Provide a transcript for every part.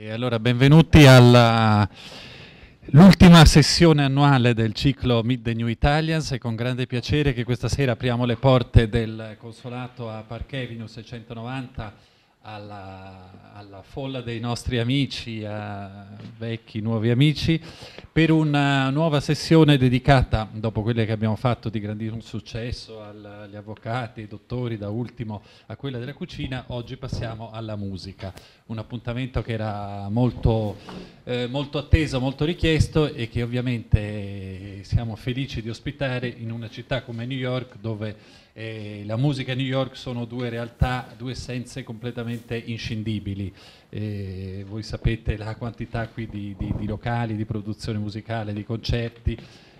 E allora, benvenuti all'ultima sessione annuale del ciclo Meet the New Italians. È con grande piacere che questa sera apriamo le porte del consolato a Park Avenue 690 alla, alla, folla dei nostri amici, a vecchi, nuovi amici, per una nuova sessione dedicata, dopo quelle che abbiamo fatto di grandissimo successo, agli avvocati, ai dottori, da ultimo a quella della cucina, oggi passiamo alla musica. Un appuntamento che era molto, eh, molto atteso, molto richiesto e che ovviamente siamo felici di ospitare in una città come New York dove e la musica e New York sono due realtà, due essenze completamente inscindibili. E voi sapete la quantità qui di, di, di locali, di produzione musicale, di concerti,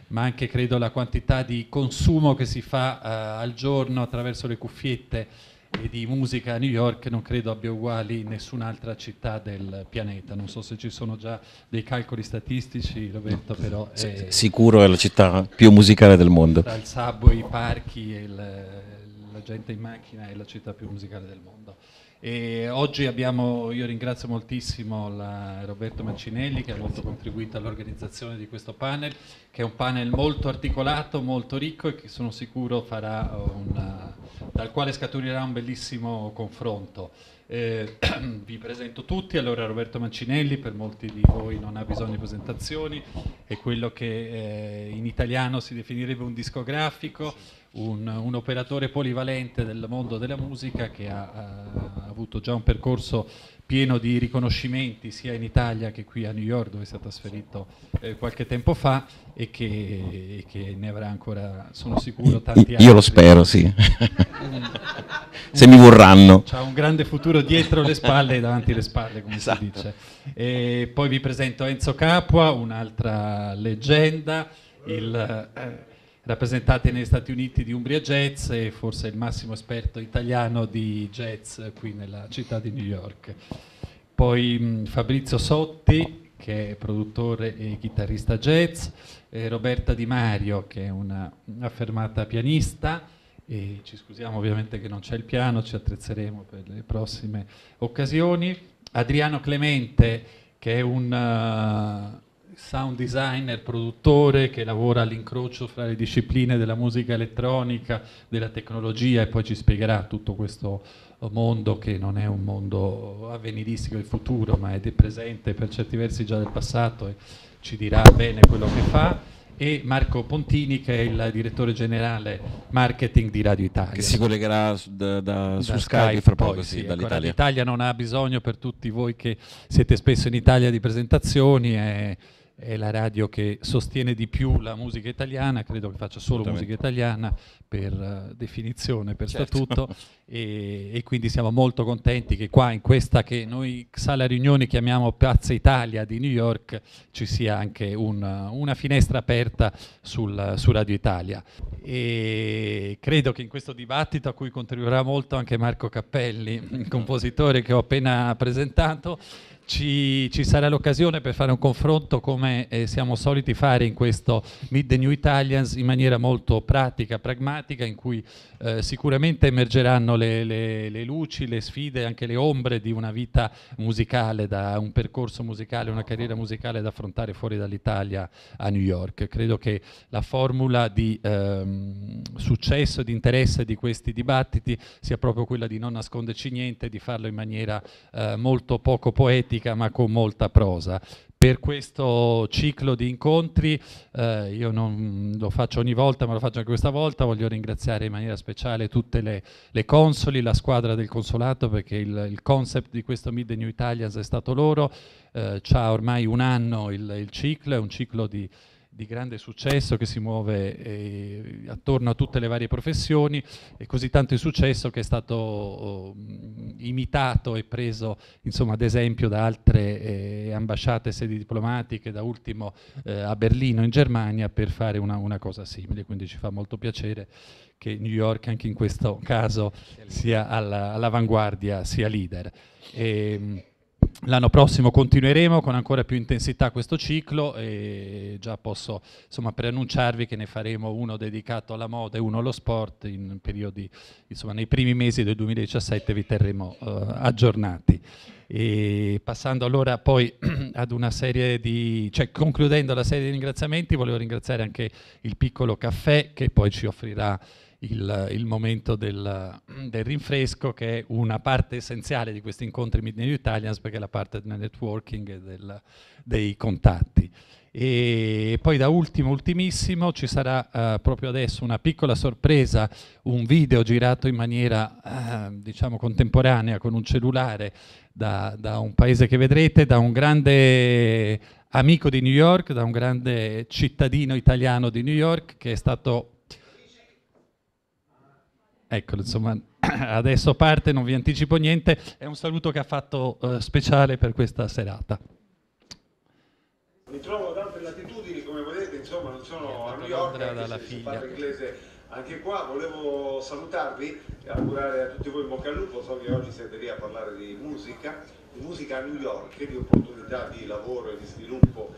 ma anche credo la quantità di consumo che si fa uh, al giorno attraverso le cuffiette e di musica a New York non credo abbia uguali in nessun'altra città del pianeta. Non so se ci sono già dei calcoli statistici, Roberto, però... È sicuro è la città più musicale del mondo. Tra il subway, i parchi e il, la gente in macchina è la città più musicale del mondo. E oggi abbiamo, io ringrazio moltissimo la, Roberto Mancinelli che ha molto contribuito all'organizzazione di questo panel, che è un panel molto articolato, molto ricco e che sono sicuro farà una, dal quale scaturirà un bellissimo confronto. Eh, vi presento tutti, allora Roberto Mancinelli, per molti di voi non ha bisogno di presentazioni, è quello che eh, in italiano si definirebbe un discografico, un, un, operatore polivalente del mondo della musica che ha, ha, avuto già un percorso pieno di riconoscimenti sia in Italia che qui a New York dove si è trasferito eh, qualche tempo fa e che, e che, ne avrà ancora, sono sicuro, tanti altri. Io lo spero, sì. Se mi vorranno. Ha un grande futuro dietro le spalle e davanti alle spalle, come esatto. si dice. E poi vi presento Enzo Capua, un'altra leggenda, il... Eh, rappresentate negli Stati Uniti di Umbria Jazz e forse il massimo esperto italiano di jazz qui nella città di New York. Poi mh, Fabrizio Sotti, che è produttore e chitarrista jazz, e Roberta Di Mario, che è un'affermata pianista, e ci scusiamo ovviamente che non c'è il piano, ci attrezzeremo per le prossime occasioni. Adriano Clemente, che è un... Uh, sound designer, produttore che lavora all'incrocio fra le discipline della musica elettronica, della tecnologia e poi ci spiegherà tutto questo mondo che non è un mondo avveniristico del futuro ma è del presente per certi versi già del passato e ci dirà bene quello che fa e Marco Pontini che è il direttore generale marketing di Radio Italia. Che si collegherà da, da, da su Skype, Skype fra poco sì, dall'Italia. L'Italia non ha bisogno per tutti voi che siete spesso in Italia di presentazioni. E, è la radio che sostiene di più la musica italiana, credo che faccia solo musica italiana per uh, definizione, per certo. statuto. E, e, quindi siamo molto contenti che qua in questa che noi sala riunioni chiamiamo Piazza Italia di New York ci sia anche un, una finestra aperta sul, su Radio Italia. E credo che in questo dibattito a cui contribuirà molto anche Marco Cappelli, il compositore che ho appena presentato, ci, ci, sarà l'occasione per fare un confronto come eh, siamo soliti fare in questo Meet the New Italians in maniera molto pratica, pragmatica, in cui eh, sicuramente emergeranno le, le, le, luci, le sfide, anche le ombre di una vita musicale, da un percorso musicale, una carriera musicale da affrontare fuori dall'Italia a New York. Credo che la formula di ehm, successo e di interesse di questi dibattiti sia proprio quella di non nasconderci niente, di farlo in maniera eh, molto poco poetica poetica ma con molta prosa. Per questo ciclo di incontri, eh, io non lo faccio ogni volta ma lo faccio anche questa volta, voglio ringraziare in maniera speciale tutte le, le consoli, la squadra del consolato perché il, il, concept di questo Mid New Italians è stato loro, eh, c'ha ormai un anno il, il ciclo, è un ciclo di di grande successo che si muove eh, attorno a tutte le varie professioni e così tanto di successo che è stato oh, imitato e preso insomma, ad esempio da altre eh, ambasciate sedi diplomatiche, da ultimo eh, a Berlino in Germania per fare una, una, cosa simile, quindi ci fa molto piacere che New York anche in questo caso sia all'avanguardia, sia leader. E, ehm, L'anno prossimo continueremo con ancora più intensità questo ciclo e già posso insomma, preannunciarvi che ne faremo uno dedicato alla moda e uno allo sport in periodi, insomma, nei primi mesi del 2017 vi terremo uh, aggiornati. E passando allora poi ad una serie di, cioè concludendo la serie di ringraziamenti, volevo ringraziare anche il piccolo caffè che poi ci offrirà il, il momento del, del, rinfresco che è una parte essenziale di questi incontri Mid New Italians perché è la parte del networking e del, dei contatti. E poi da ultimo, ultimissimo, ci sarà uh, proprio adesso una piccola sorpresa, un video girato in maniera uh, diciamo contemporanea con un cellulare da, da, un paese che vedrete, da un grande amico di New York, da un grande cittadino italiano di New York che è stato Ecco, insomma, adesso parte, non vi anticipo niente, è un saluto che ha fatto uh, speciale per questa serata. Mi trovo ad alte latitudini, come vedete, insomma, non sono a New York, anche se parla inglese anche qua. Volevo salutarvi e augurare a tutti voi in bocca al lupo, so che oggi siete lì a parlare di musica, di musica a New York, di opportunità di lavoro e di sviluppo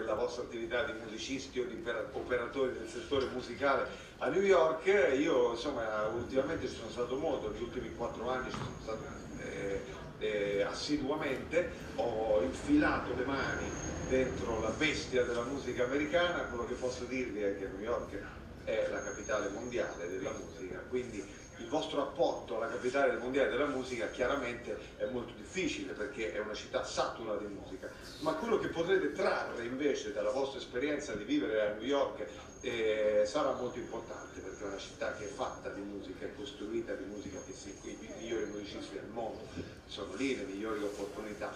della vostra attività di musicisti o di operatori del settore musicale a New York. Io insomma ultimamente ci sono stato molto, negli ultimi quattro anni ci sono stato eh, eh, assiduamente, ho infilato le mani dentro la bestia della musica americana, quello che posso dirvi è che New York è la capitale mondiale della musica, quindi il vostro apporto alla capitale mondiale della musica chiaramente è molto difficile perché è una città satura di musica, ma quello che potrete trarre invece dalla vostra esperienza di vivere a New York eh, sarà molto importante perché è una città che è fatta di musica, è costruita di musica, che si, i migliori musicisti del mondo sono lì, le migliori opportunità.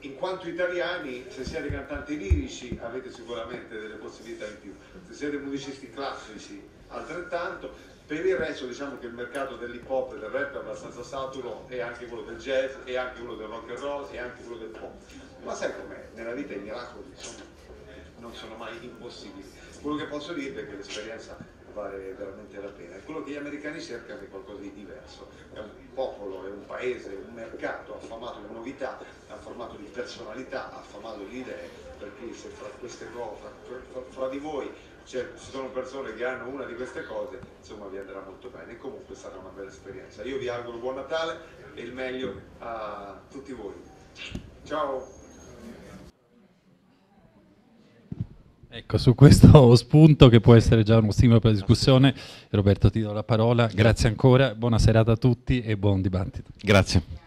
In quanto italiani, se siete cantanti lirici avete sicuramente delle possibilità in più, se siete musicisti classici altrettanto, per il resto diciamo che il mercato dell'hip hop e del rap è abbastanza saturo, è anche quello del jazz, è anche quello del rock and roll, è anche quello del pop. Ma sai com'è? Nella vita i miracoli sono, non sono mai impossibili. Quello che posso dirvi è che l'esperienza vale veramente la pena. E quello che gli americani cercano è qualcosa di diverso. È un popolo, è un paese, un mercato affamato di novità, affamato di personalità, affamato di idee, perché se fra queste cose, fra, fra, fra di voi cioè, ci sono persone che hanno una di queste cose, insomma vi andrà molto bene e comunque sarà una bella esperienza. Io vi auguro buon Natale e il meglio a tutti voi. Ciao! Ecco, su questo spunto che può essere già uno stimolo per la discussione, Roberto ti do la parola. Grazie ancora, buona serata a tutti e buon dibattito. Grazie.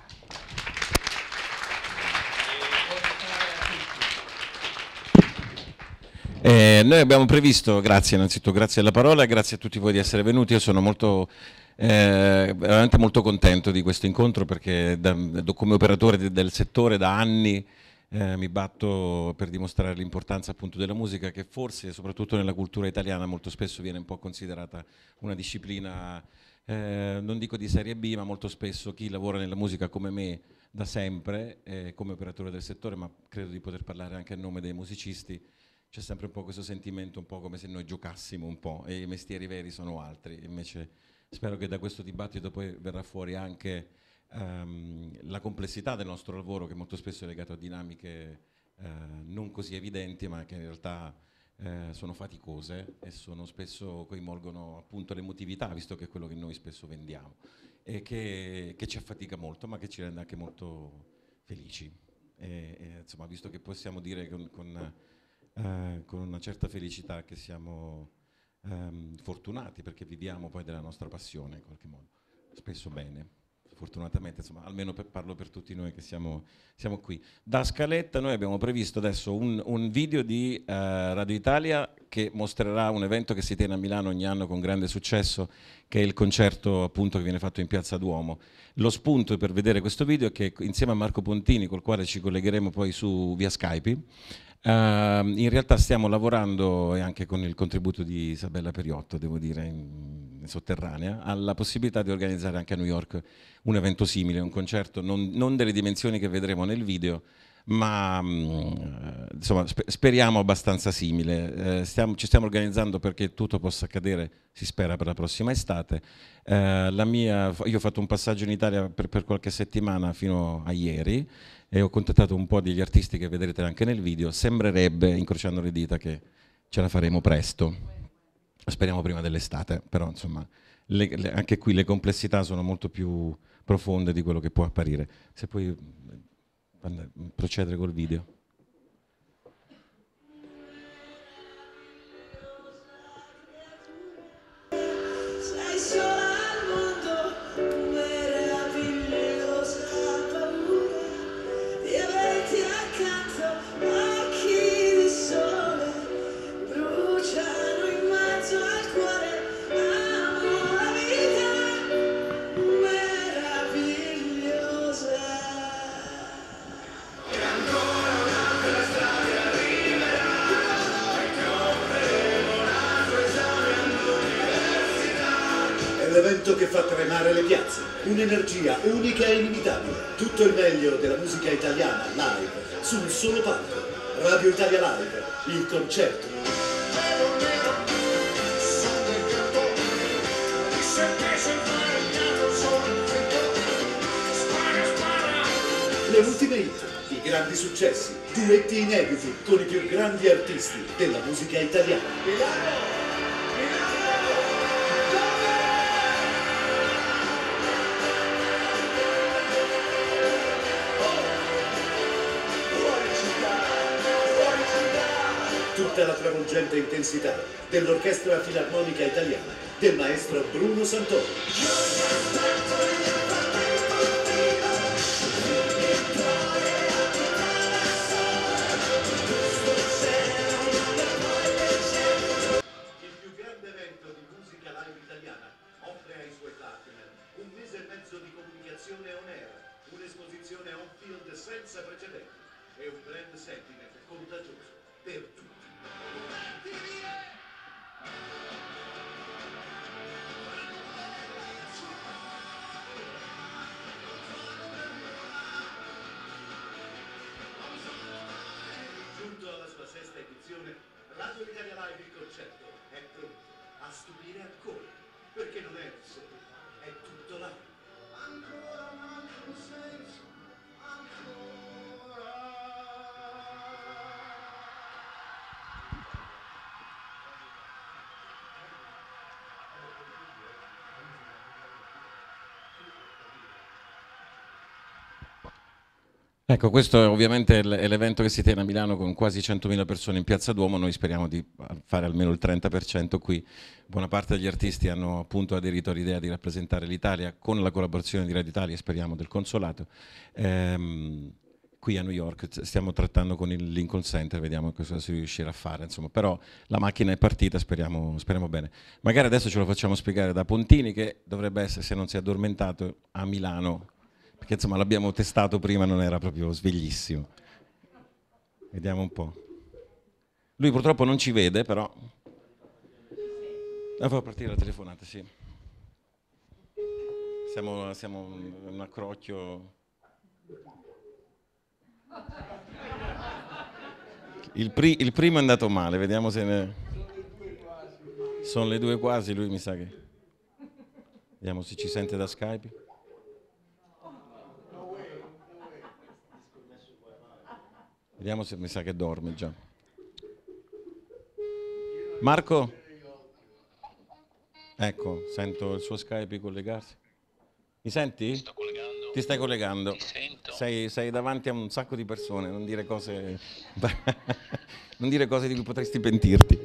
Eh, noi abbiamo previsto, grazie innanzitutto, grazie alla parola e grazie a tutti voi di essere venuti. Io sono molto, eh, veramente molto contento di questo incontro perché da, come operatore del settore da anni eh, mi batto per dimostrare l'importanza appunto della musica che forse, soprattutto nella cultura italiana, molto spesso viene un po' considerata una disciplina, eh, non dico di serie B, ma molto spesso chi lavora nella musica come me da sempre, eh, come operatore del settore, ma credo di poter parlare anche a nome dei musicisti, c'è sempre un po' questo sentimento, un po' come se noi giocassimo un po' e i mestieri veri sono altri. Invece spero che da questo dibattito poi verrà fuori anche um, la complessità del nostro lavoro che molto spesso è legato a dinamiche uh, non così evidenti ma che in realtà uh, sono faticose e sono spesso coinvolgono appunto l'emotività, visto che è quello che noi spesso vendiamo e che, che ci affatica molto ma che ci rende anche molto felici. E, e, insomma, visto che possiamo dire con, con eh, con una certa felicità che siamo ehm, fortunati perché viviamo poi della nostra passione in qualche modo, spesso bene. Fortunatamente, insomma, almeno per, parlo per tutti noi che siamo, siamo, qui. Da Scaletta noi abbiamo previsto adesso un, un video di eh, Radio Italia che mostrerà un evento che si tiene a Milano ogni anno con grande successo, che è il concerto appunto che viene fatto in Piazza Duomo. Lo spunto per vedere questo video è che insieme a Marco Pontini, col quale ci collegheremo poi su via Skype, Uh, in realtà stiamo lavorando, e anche con il contributo di Isabella Periotto, devo dire, in, in sotterranea, alla possibilità di organizzare anche a New York un evento simile, un concerto non, non delle dimensioni che vedremo nel video, ma mh, insomma, sper speriamo abbastanza simile. Eh, stiamo, ci stiamo organizzando perché tutto possa accadere, si spera, per la prossima estate. Eh, la mia, io ho fatto un passaggio in Italia per, per qualche settimana fino a ieri, e ho contattato un po' degli artisti che vedrete anche nel video, sembrerebbe, incrociando le dita, che ce la faremo presto. Speriamo prima dell'estate, però insomma le, le, anche qui le complessità sono molto più profonde di quello che può apparire. Se poi procedere col video. Tremare le piazze, un'energia unica e inimitabile, tutto il meglio della musica italiana live su un solo palco. Radio Italia Live, il concerto. Le ultime hit, i grandi successi, duetti inediti con i più grandi artisti della musica italiana. Tutta la travolgente intensità dell'Orchestra Filarmonica Italiana del maestro Bruno Santoro. Un'esposizione on-field senza precedenti e un brand sentiment contagioso per tutti. Martirie! Ecco, questo è ovviamente l'evento che si tiene a Milano con quasi 100.000 persone in Piazza Duomo, noi speriamo di fare almeno il 30% qui. Buona parte degli artisti hanno appunto aderito all'idea di rappresentare l'Italia con la collaborazione di Radio Italia, speriamo, del consolato. Ehm, qui a New York stiamo trattando con il Lincoln Center, vediamo cosa si riuscirà a fare, insomma, però la macchina è partita, speriamo, speriamo bene. Magari adesso ce lo facciamo spiegare da Pontini che dovrebbe essere, se non si è addormentato, a Milano perché insomma l'abbiamo testato prima, non era proprio sveglissimo. Vediamo un po'. Lui purtroppo non ci vede, però... Ah, fa partire la telefonata, sì. Siamo, siamo in un accrocchio... Il, pri- il, primo è andato male, vediamo se ne... Sono le due quasi, lui mi sa che... Vediamo se ci sente da Skype. Vediamo se mi sa che dorme già. Marco? Ecco, sento il suo Skype collegarsi. Mi senti? Sto collegando. Ti stai collegando? Ti sento. Sei, sei davanti a un sacco di persone, non dire cose, non dire cose di cui potresti pentirti.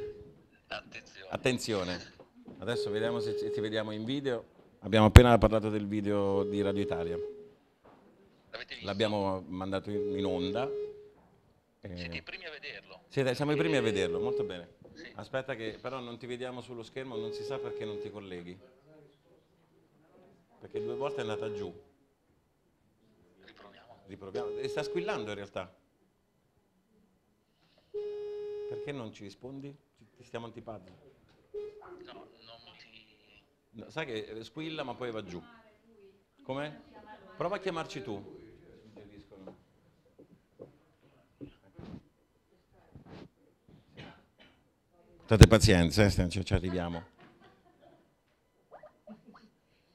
Attenzione. Attenzione. Adesso vediamo se ti vediamo in video. Abbiamo appena parlato del video di Radio Italia. L'abbiamo mandato in onda. Siete i primi a vederlo. Siete, siamo i primi a vederlo, molto bene. Sì. Aspetta che però non ti vediamo sullo schermo, non si sa perché non ti colleghi. Perché due volte è andata giù. Riproviamo. Riproviamo. E sta squillando in realtà. Perché non ci rispondi? Ti, ti stiamo antipatici. No, non ti... No, sai che squilla ma poi va giù. Com'è? Prova a chiamarci tu. State pazienza, eh, ci, arriviamo.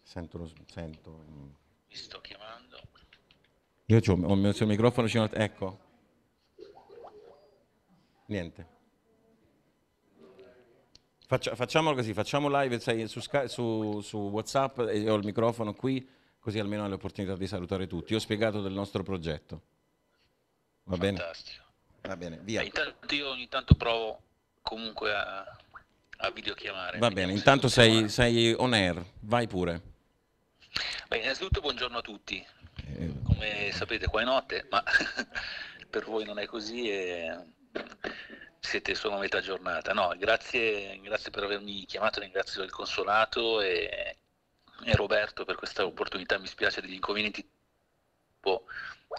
Sento, lo- sento. Vi sto chiamando. Io c'ho- ho il mio, microfono, vicino ecco. Niente. Faccia- facciamolo così, facciamo live sai, su, Sky- su- su WhatsApp e ho il microfono qui, così almeno hai l'opportunità di salutare tutti. Io ho spiegato del nostro progetto. Va bene. Fantastico. Va bene, via. Intanto io ogni tanto provo comunque a, a videochiamare. Va bene, intanto sei, sei on air, vai pure. Beh, innanzitutto buongiorno a tutti. Eh, Come sapete qua è notte, ma per voi non è così e siete solo a metà giornata. No, grazie, grazie per avermi chiamato, ringrazio il consolato e, e Roberto per questa opportunità. Mi spiace degli inconvenienti. Boh,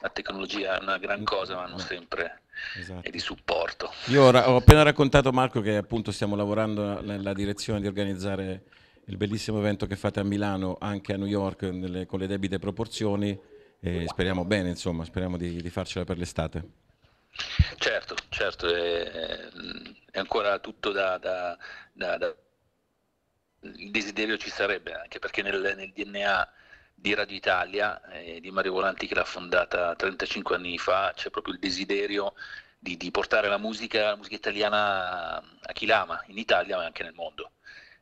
La tecnologia è una gran cosa, ma non sempre esatto. è di supporto. Io ora- ho appena raccontato Marco che appunto stiamo lavorando nella direzione di organizzare il bellissimo evento che fate a Milano, anche a New York, nelle- con le debite proporzioni e speriamo bene, insomma, speriamo di, di farcela per l'estate. Certo, certo, è, è ancora tutto da, da- da- da- Il desiderio ci sarebbe, anche perché nel, nel DNA di Radio Italia, eh, di Mario Volanti che l'ha fondata 35 anni fa, c'è proprio il desiderio di, di portare la musica, la musica italiana a, chi l'ama, in Italia ma anche nel mondo,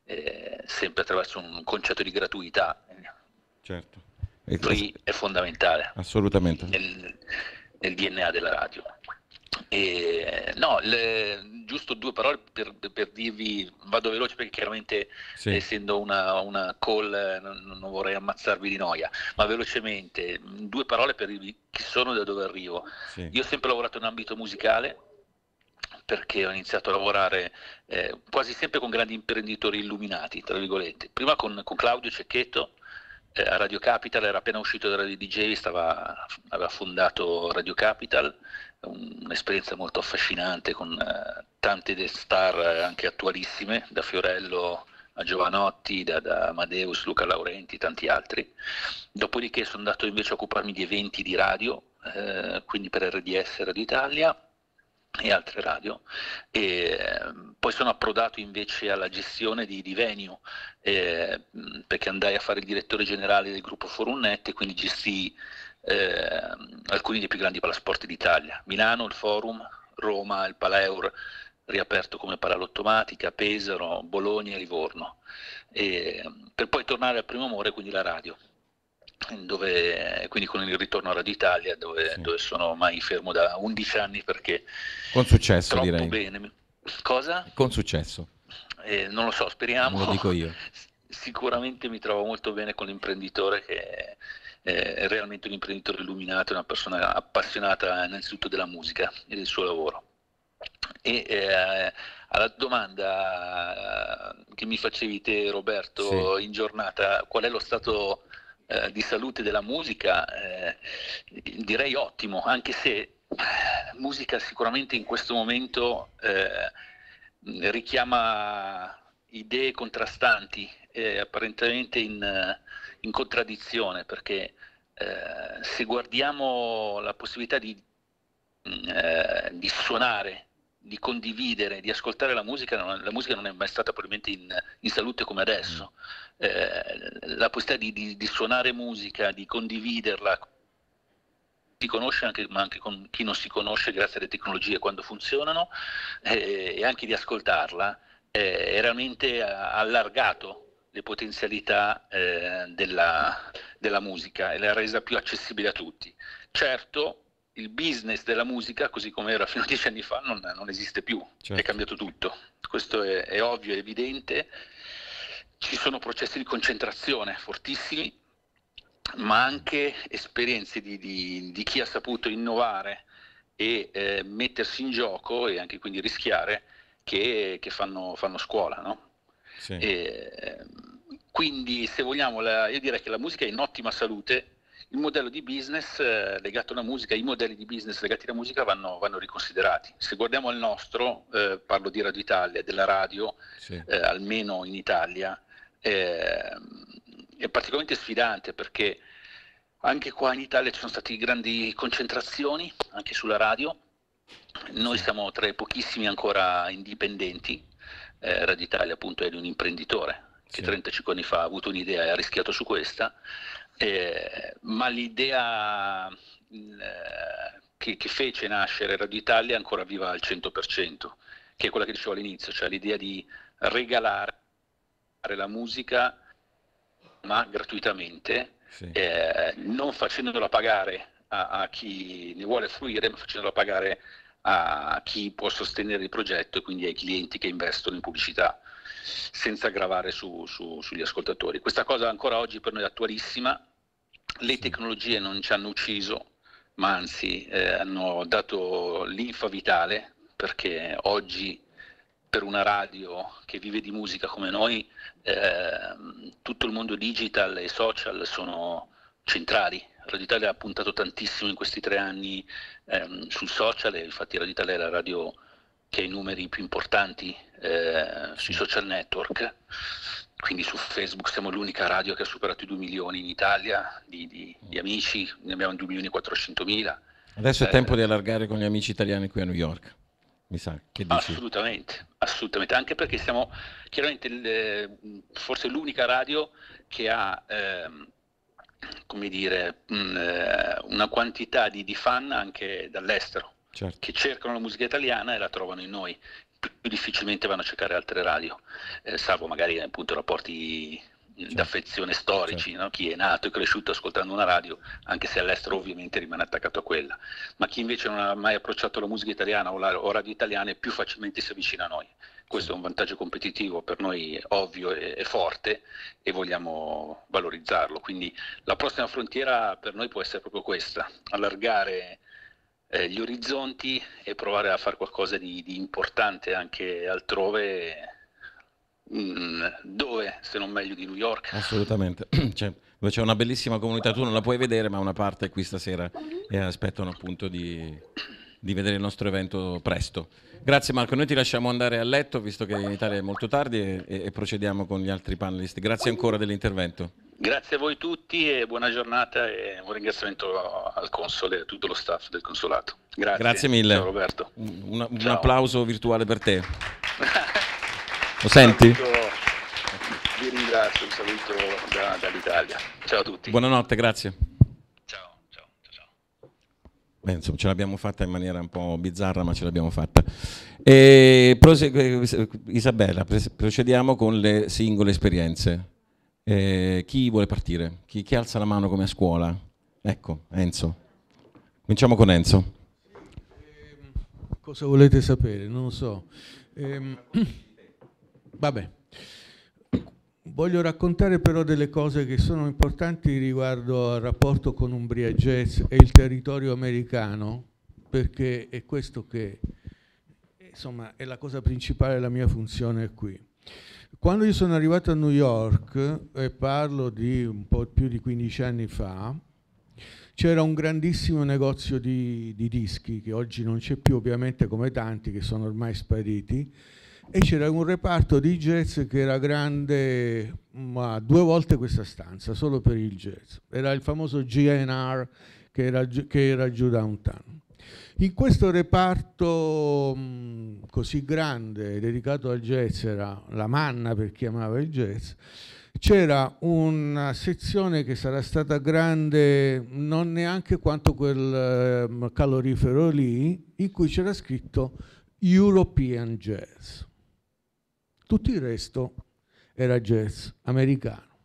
eh, sempre attraverso un concetto di gratuità. Certo. Free è fondamentale assolutamente. nel, nel DNA della radio. E, no, le- giusto due parole per, per dirvi, vado veloce perché chiaramente Sì. essendo una, una call non, non vorrei ammazzarvi di noia, ma velocemente, due parole per dirvi chi sono e da dove arrivo. Sì. Io ho sempre lavorato in ambito musicale perché ho iniziato a lavorare eh, quasi sempre con grandi imprenditori illuminati, tra virgolette. Prima con, con Claudio Cecchetto eh, a Radio Capital, era appena uscito da Radio DJ, stava- aveva fondato Radio Capital, un'esperienza molto affascinante con eh, tante star eh, anche attualissime, da Fiorello a Giovanotti, da, da Amadeus, Luca Laurenti, tanti altri. Dopodiché sono andato invece a occuparmi di eventi di radio, eh, quindi per RDS Radio Italia e altre radio e ehm, poi sono approdato invece alla gestione di, di venue eh, perché andai a fare il direttore generale del gruppo Forumnet e quindi gestii ehm, alcuni dei più grandi palasport d'Italia Milano, il Forum, Roma, il Paleur riaperto come Paralottomatica, Pesaro, Bologna e Livorno e, per poi tornare al primo amore quindi la radio dove, quindi con il ritorno a Radio Italia dove, Sì. dove sono ormai fermo da 11 anni perché Con successo troppo direi. bene. Cosa? Con successo, Eh, non lo so, speriamo. non lo dico io. Sicuramente mi trovo molto bene con l'imprenditore che è, è realmente un imprenditore illuminato, è una persona appassionata innanzitutto della musica e del suo lavoro. E eh, alla domanda eh, che mi facevi te Roberto in giornata, qual è lo stato eh, di salute della musica, eh, direi ottimo, anche se eh, musica sicuramente in questo momento eh, richiama idee contrastanti, eh, apparentemente in, eh, in contraddizione, perché eh, se guardiamo la possibilità di, mh, eh, di suonare, di condividere, di ascoltare la musica, non- la musica non è mai stata probabilmente in, in salute come adesso. Eh, la possibilità di, di- di suonare musica, di condividerla, si conosce anche, ma anche con chi non si conosce grazie alle tecnologie quando funzionano eh, e anche di ascoltarla, eh, è realmente ha allargato le potenzialità eh, della, della musica e l'ha resa più accessibile a tutti. Certo, il business della musica, così come era fino a dieci anni fa, non, non esiste più, Certo. è cambiato tutto. Questo è, è ovvio, è evidente. Ci sono processi di concentrazione fortissimi, ma anche esperienze di, di- di chi ha saputo innovare e eh, mettersi in gioco e anche quindi rischiare che, che fanno, fanno scuola. No? Sì. E, ehm, quindi se vogliamo, la- io direi che la musica è in ottima salute, il modello di business eh, legato alla musica, i modelli di business legati alla musica vanno, vanno riconsiderati. Se guardiamo al nostro, eh, parlo di Radio Italia, della radio, Sì. eh, almeno in Italia, eh, è particolarmente sfidante perché anche qua in Italia ci sono state grandi concentrazioni, anche sulla radio. Noi siamo tra i pochissimi ancora indipendenti. Eh, radio Italia appunto è di un imprenditore che Sì. 35 anni fa ha avuto un'idea e ha rischiato su questa, eh, ma l'idea eh, che, che fece nascere Radio Italia è ancora viva al 100%, che è quella che dicevo all'inizio, cioè l'idea di regalare la musica ma gratuitamente, Sì. eh, non facendola pagare a, a chi ne vuole fruire, ma facendolo pagare a chi può sostenere il progetto e quindi ai clienti che investono in pubblicità senza gravare su, su, sugli ascoltatori. Questa cosa ancora oggi per noi è attualissima, le tecnologie non ci hanno ucciso, ma anzi eh, hanno dato l'infa vitale perché oggi per una radio che vive di musica come noi eh, tutto il mondo digital e social sono centrali. Radio Italia ha puntato tantissimo in questi tre anni ehm, sul social e infatti Radio Italia è la radio che ha i numeri più importanti eh, sui social network, quindi su Facebook siamo l'unica radio che ha superato i 2 milioni in Italia di, di, di amici, ne abbiamo 2 milioni e 400 mila. Adesso è eh, tempo di allargare con gli amici italiani qui a New York. Mi sa, che dici? Assolutamente, assolutamente, anche perché siamo chiaramente il, forse l'unica radio che ha ehm, come dire, mh, mm, eh, una quantità di, di, fan anche dall'estero certo. che cercano la musica italiana e la trovano in noi. Più, più difficilmente vanno a cercare altre radio, eh, salvo magari appunto rapporti certo. d'affezione storici, certo. no? chi è nato e cresciuto ascoltando una radio, anche se all'estero ovviamente rimane attaccato a quella, ma chi invece non ha mai approcciato la musica italiana o la o radio italiana più facilmente si avvicina a noi. Questo è un vantaggio competitivo per noi ovvio e, forte e vogliamo valorizzarlo. Quindi la prossima frontiera per noi può essere proprio questa, allargare eh, gli orizzonti e provare a fare qualcosa di, di importante anche altrove, mm, dove se non meglio di New York. Assolutamente, cioè, c'è una bellissima comunità, tu non la puoi vedere ma una parte qui stasera e aspettano appunto di, di vedere il nostro evento presto. Grazie Marco, noi ti lasciamo andare a letto visto che in Italia è molto tardi e, e procediamo con gli altri panelist. Grazie ancora dell'intervento. Grazie a voi tutti e buona giornata e un ringraziamento al console e a tutto lo staff del consolato. Grazie, Grazie mille. Ciao Roberto. Un, un applauso virtuale per te. Lo senti? Vi ringrazio, un saluto da, dall'Italia. Ciao a tutti. Buonanotte, grazie. Beh, insomma, ce l'abbiamo fatta in maniera un po' bizzarra, ma ce l'abbiamo fatta. E Isabella, procediamo con le singole esperienze. Eh, chi vuole partire? Chi, chi, alza la mano come a scuola? Ecco, Enzo. Cominciamo con Enzo. Eh, cosa volete sapere? Non lo so. Eh, vabbè. Voglio raccontare però delle cose che sono importanti riguardo al rapporto con Umbria Jazz e il territorio americano, perché è questo che insomma, è la cosa principale della mia funzione qui. Quando io sono arrivato a New York, e parlo di un po' più di 15 anni fa, c'era un grandissimo negozio di, di dischi, che oggi non c'è più ovviamente come tanti, che sono ormai spariti, e c'era un reparto di jazz che era grande ma due volte questa stanza, solo per il jazz. Era il famoso GNR che era, che era giù downtown. In questo reparto mh, così grande dedicato al jazz, era la manna per chi amava il jazz, c'era una sezione che sarà stata grande non neanche quanto quel uh, calorifero lì, in cui c'era scritto European Jazz. Tutto il resto era jazz americano.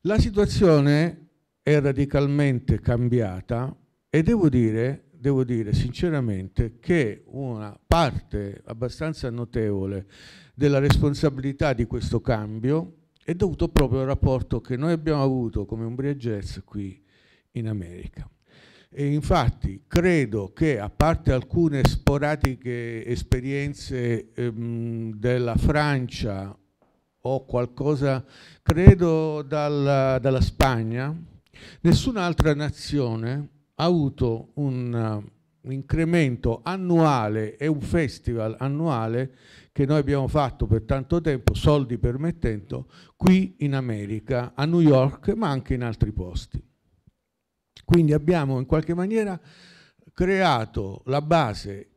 La situazione è radicalmente cambiata e devo dire, devo dire sinceramente che una parte abbastanza notevole della responsabilità di questo cambio è dovuto proprio al rapporto che noi abbiamo avuto come Umbria Jazz qui in America. E infatti credo che a parte alcune sporadiche esperienze ehm, della Francia o qualcosa, credo dalla, dalla Spagna, nessun'altra nazione ha avuto un, un incremento annuale e un festival annuale che noi abbiamo fatto per tanto tempo, soldi permettendo, qui in America, a New York, ma anche in altri posti. Quindi abbiamo in qualche maniera creato la base,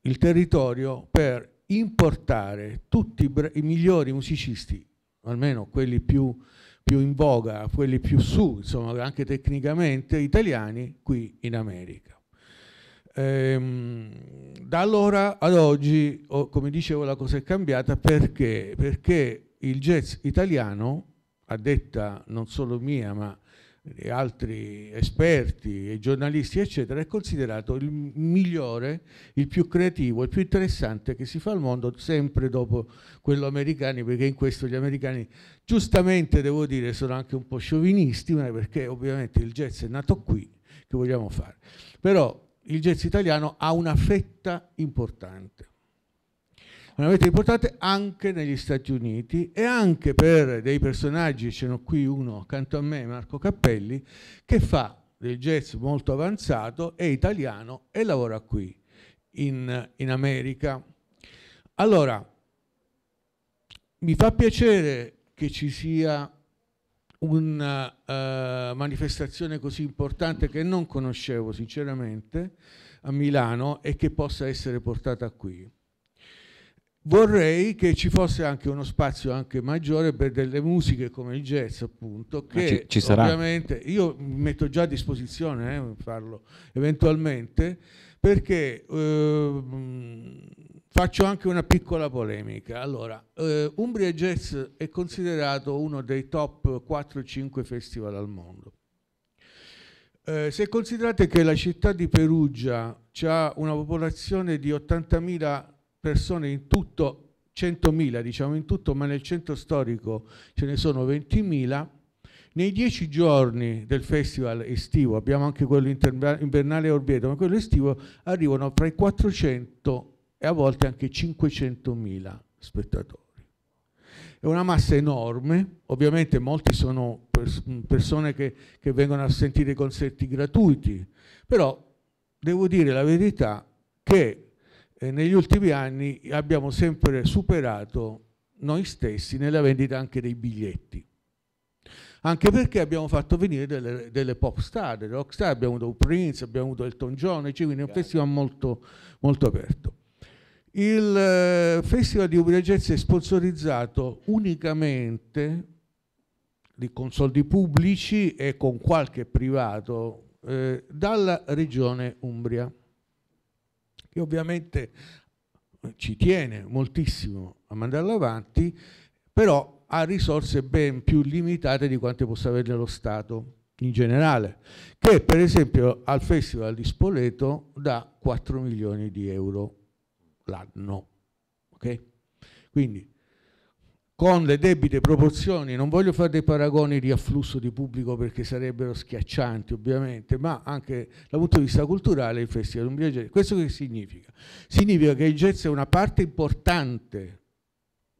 il territorio per importare tutti i, i migliori musicisti, almeno quelli più, più, in voga, quelli più su, insomma anche tecnicamente italiani, qui in America. Ehm, da allora ad oggi, oh, come dicevo, la cosa è cambiata perché? Perché il jazz italiano, a detta non solo mia, ma altri esperti e giornalisti, eccetera, è considerato il migliore, il più creativo, il più interessante che si fa al mondo, sempre dopo quello americano, perché in questo gli americani, giustamente devo dire, sono anche un po' sciovinisti, perché ovviamente il jazz è nato qui, che vogliamo fare. Però il jazz italiano ha una fetta importante meta importante anche negli Stati Uniti e anche per dei personaggi, ce n'ho qui uno accanto a me, Marco Cappelli, che fa del jazz molto avanzato, è italiano e lavora qui in, in America. Allora, mi fa piacere che ci sia una uh, manifestazione così importante che non conoscevo sinceramente a Milano e che possa essere portata qui vorrei che ci fosse anche uno spazio anche maggiore per delle musiche come il jazz appunto che ci, ci ovviamente io mi metto già a disposizione eh, farlo eventualmente perché eh, faccio anche una piccola polemica. Allora eh, Umbria Jazz è considerato uno dei top 4-5 festival al mondo. Eh, se considerate che la città di Perugia ha una popolazione di 80.000 persone in tutto, 100.000 diciamo in tutto, ma nel centro storico ce ne sono 20.000. Nei dieci giorni del festival estivo, abbiamo anche quello invernale a Orvieto, ma quello estivo arrivano tra i 400 e a volte anche 500.000 spettatori. È una massa enorme, ovviamente molti sono pers persone che, che vengono a sentire concerti gratuiti, però devo dire la verità che eh, negli ultimi anni abbiamo sempre superato noi stessi nella vendita anche dei biglietti. Anche perché abbiamo fatto venire delle, delle pop star, delle rock star, abbiamo avuto Prince, abbiamo avuto Elton John, cioè quindi è un festival molto, molto aperto. Il eh, Festival di Umbria Jazz è sponsorizzato unicamente con soldi pubblici e con qualche privato eh, dalla regione Umbria che ovviamente ci tiene moltissimo a mandarlo avanti, però ha risorse ben più limitate di quante possa avere lo Stato in generale, che per esempio al Festival di Spoleto dà 4 milioni di euro l'anno. Okay? Quindi con le debite proporzioni, non voglio fare dei paragoni di afflusso di pubblico perché sarebbero schiaccianti ovviamente, ma anche dal punto di vista culturale il Festival Umbria Jazz. Questo che significa? Significa che il jazz è una parte importante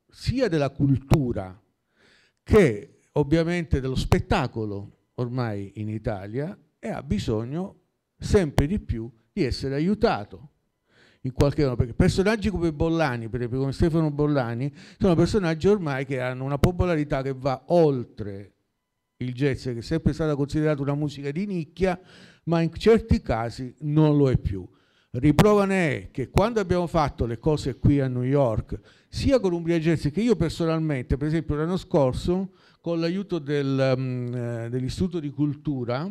sia della cultura che ovviamente dello spettacolo ormai in Italia e ha bisogno sempre di più di essere aiutato in qualche modo, perché personaggi come Bollani, per esempio come Stefano Bollani, sono personaggi ormai che hanno una popolarità che va oltre il jazz, che è sempre stata considerata una musica di nicchia, ma in certi casi non lo è più. Riprova ne è che quando abbiamo fatto le cose qui a New York, sia con Umbria Jazz che io personalmente, per esempio l'anno scorso, con l'aiuto del, um, dell'Istituto di Cultura,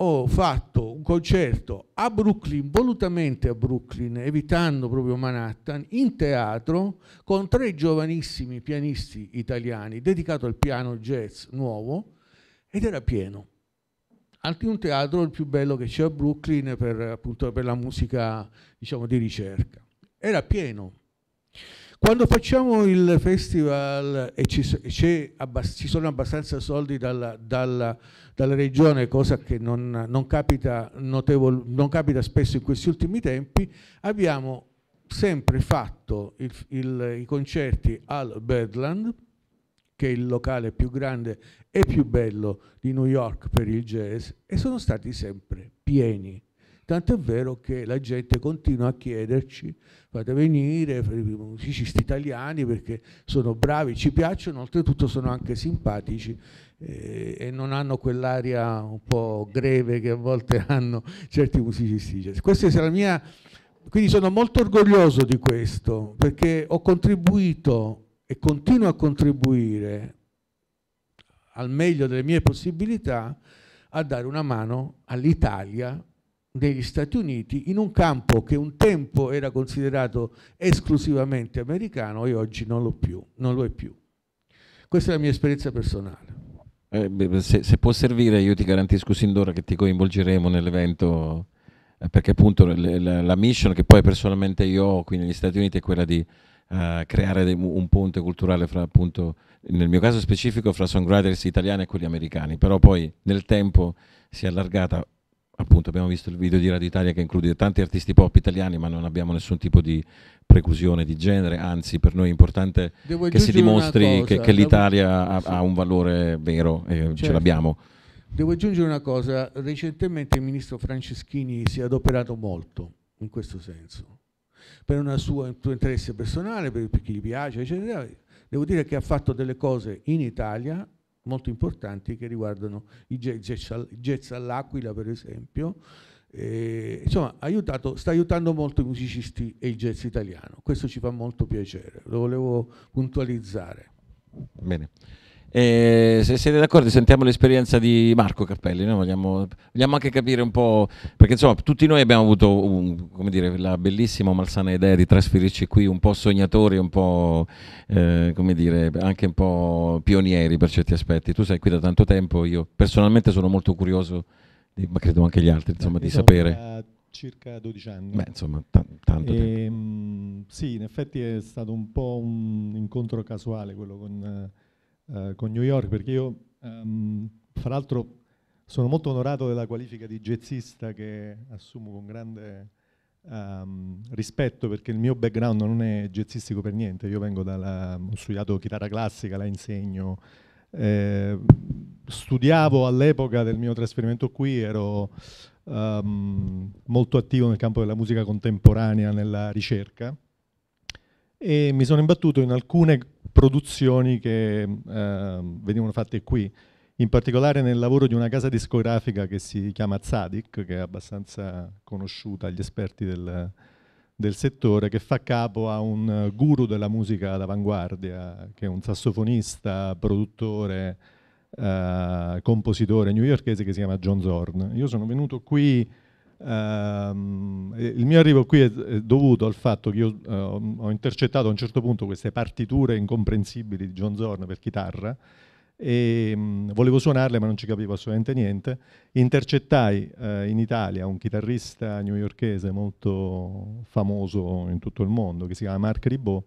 ho fatto un concerto a Brooklyn, volutamente a Brooklyn, evitando proprio Manhattan, in teatro con tre giovanissimi pianisti italiani, dedicato al piano jazz nuovo, ed era pieno. Anche un teatro il più bello che c'è a Brooklyn per, appunto, per la musica diciamo, di ricerca. Era pieno. Quando facciamo il festival e ci, ci sono abbastanza soldi dalla, dalla, dalla regione, cosa che non, non, capita non, capita spesso in questi ultimi tempi, abbiamo sempre fatto il, il, i concerti al Birdland, che è il locale più grande e più bello di New York per il jazz, e sono stati sempre pieni. Tanto è vero che la gente continua a chiederci, fate venire i musicisti italiani perché sono bravi, ci piacciono, oltretutto sono anche simpatici eh, e non hanno quell'aria un po' greve che a volte hanno certi musicisti. Questa è la mia, quindi sono molto orgoglioso di questo perché ho contribuito e continuo a contribuire al meglio delle mie possibilità a dare una mano all'Italia degli Stati Uniti in un campo che un tempo era considerato esclusivamente americano e oggi non lo, più, non lo è più. Questa è la mia esperienza personale. Eh, se, se, può servire, io ti garantisco sin d'ora che ti coinvolgeremo nell'evento, eh, perché appunto la, la, mission che poi personalmente io ho qui negli Stati Uniti è quella di uh, creare dei, un ponte culturale fra appunto, nel mio caso specifico, fra songwriters italiani e quelli americani, però poi nel tempo si è allargata appunto abbiamo visto il video di Radio Italia che include tanti artisti pop italiani, ma non abbiamo nessun tipo di preclusione di genere, anzi per noi è importante Devo che si dimostri cosa, che, che l'Italia ha, ha, un valore vero e certo. ce l'abbiamo. Devo aggiungere una cosa, recentemente il ministro Franceschini si è adoperato molto in questo senso, per un suo interesse personale, per, chi gli piace, eccetera. Devo dire che ha fatto delle cose in Italia molto importanti che riguardano i jazz all'Aquila per esempio. E, insomma, aiutato, sta aiutando molto i musicisti e il jazz italiano. Questo ci fa molto piacere, lo volevo puntualizzare. Bene. E se siete d'accordo sentiamo l'esperienza di Marco Cappelli, no? vogliamo, vogliamo, anche capire un po', perché insomma tutti noi abbiamo avuto un, dire, la bellissima malsana idea di trasferirci qui un po' sognatori, un po' eh, come dire, anche un po' pionieri per certi aspetti. Tu sei qui da tanto tempo, io personalmente sono molto curioso, di, ma credo anche gli altri, insomma, di sapere. Circa 12 anni. Beh, insomma, tanto e. Mh, mm, sì, in effetti è stato un po' un incontro casuale quello con... Uh, eh, con New York, perché io, um, fra l'altro, sono molto onorato della qualifica di jazzista che assumo con grande um, rispetto, perché il mio background non è jazzistico per niente. Io vengo dalla, ho studiato chitarra classica, la insegno. Eh, studiavo all'epoca del mio trasferimento qui, ero um, molto attivo nel campo della musica contemporanea, nella ricerca e mi sono imbattuto in alcune produzioni che eh, venivano fatte qui, in particolare nel lavoro di una casa discografica che si chiama Zadik, che è abbastanza conosciuta agli esperti del, del settore, che fa capo a un guru della musica d'avanguardia, che è un sassofonista, produttore, eh, compositore newyorkese che si chiama John Zorn. Io sono venuto qui Uh, il mio arrivo qui è, dovuto al fatto che io uh, ho intercettato a un certo punto queste partiture incomprensibili di John Zorn per chitarra e um, volevo suonarle ma non ci capivo assolutamente niente. Intercettai uh, in Italia un chitarrista newyorkese molto famoso in tutto il mondo che si chiama Mark Ribot.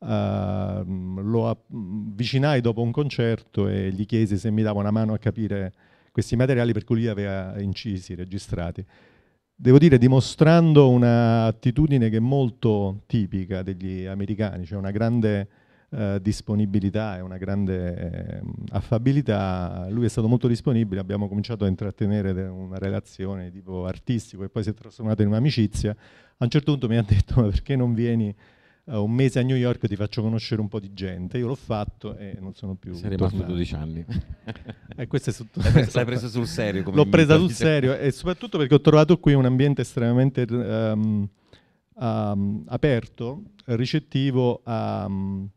lo avvicinai dopo un concerto e gli chiesi se mi dava una mano a capire questi materiali per cui lui aveva incisi, registrati devo dire dimostrando un'attitudine che è molto tipica degli americani, cioè una grande eh, disponibilità e una grande eh, affabilità. Lui è stato molto disponibile, abbiamo cominciato a intrattenere una relazione di tipo artistico e poi si è trasformata in un'amicizia. A un certo punto mi ha detto ma perché non vieni uh, un mese a New York ti faccio conoscere un po' di gente. Io l'ho fatto e non sono più. Sei rimasto 12 anni. e questo è sotto... l'hai, presa, l'hai presa sul serio? L'ho presa sul serio e soprattutto perché ho trovato qui un ambiente estremamente um, um, aperto, ricettivo a, um,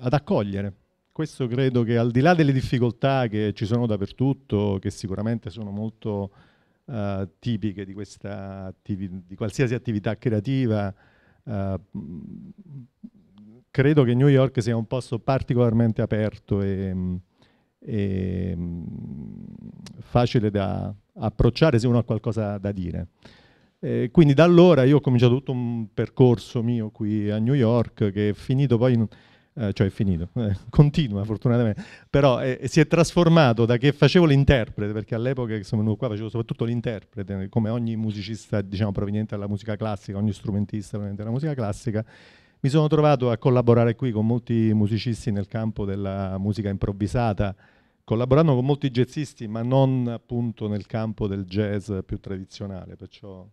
ad accogliere. Questo credo che al di là delle difficoltà che ci sono dappertutto, che sicuramente sono molto uh, tipiche di, attivi- di qualsiasi attività creativa, Uh, credo che New York sia un posto particolarmente aperto e, e facile da approcciare se uno ha qualcosa da dire. E quindi da allora io ho cominciato tutto un percorso mio qui a New York che è finito poi in, eh, cioè è finito, eh, continua fortunatamente, però eh, si è trasformato da che facevo l'interprete, perché all'epoca che sono venuto qua facevo soprattutto l'interprete, come ogni musicista diciamo, proveniente dalla musica classica, ogni strumentista proveniente dalla musica classica, mi sono trovato a collaborare qui con molti musicisti nel campo della musica improvvisata, collaborando con molti jazzisti, ma non appunto nel campo del jazz più tradizionale, perciò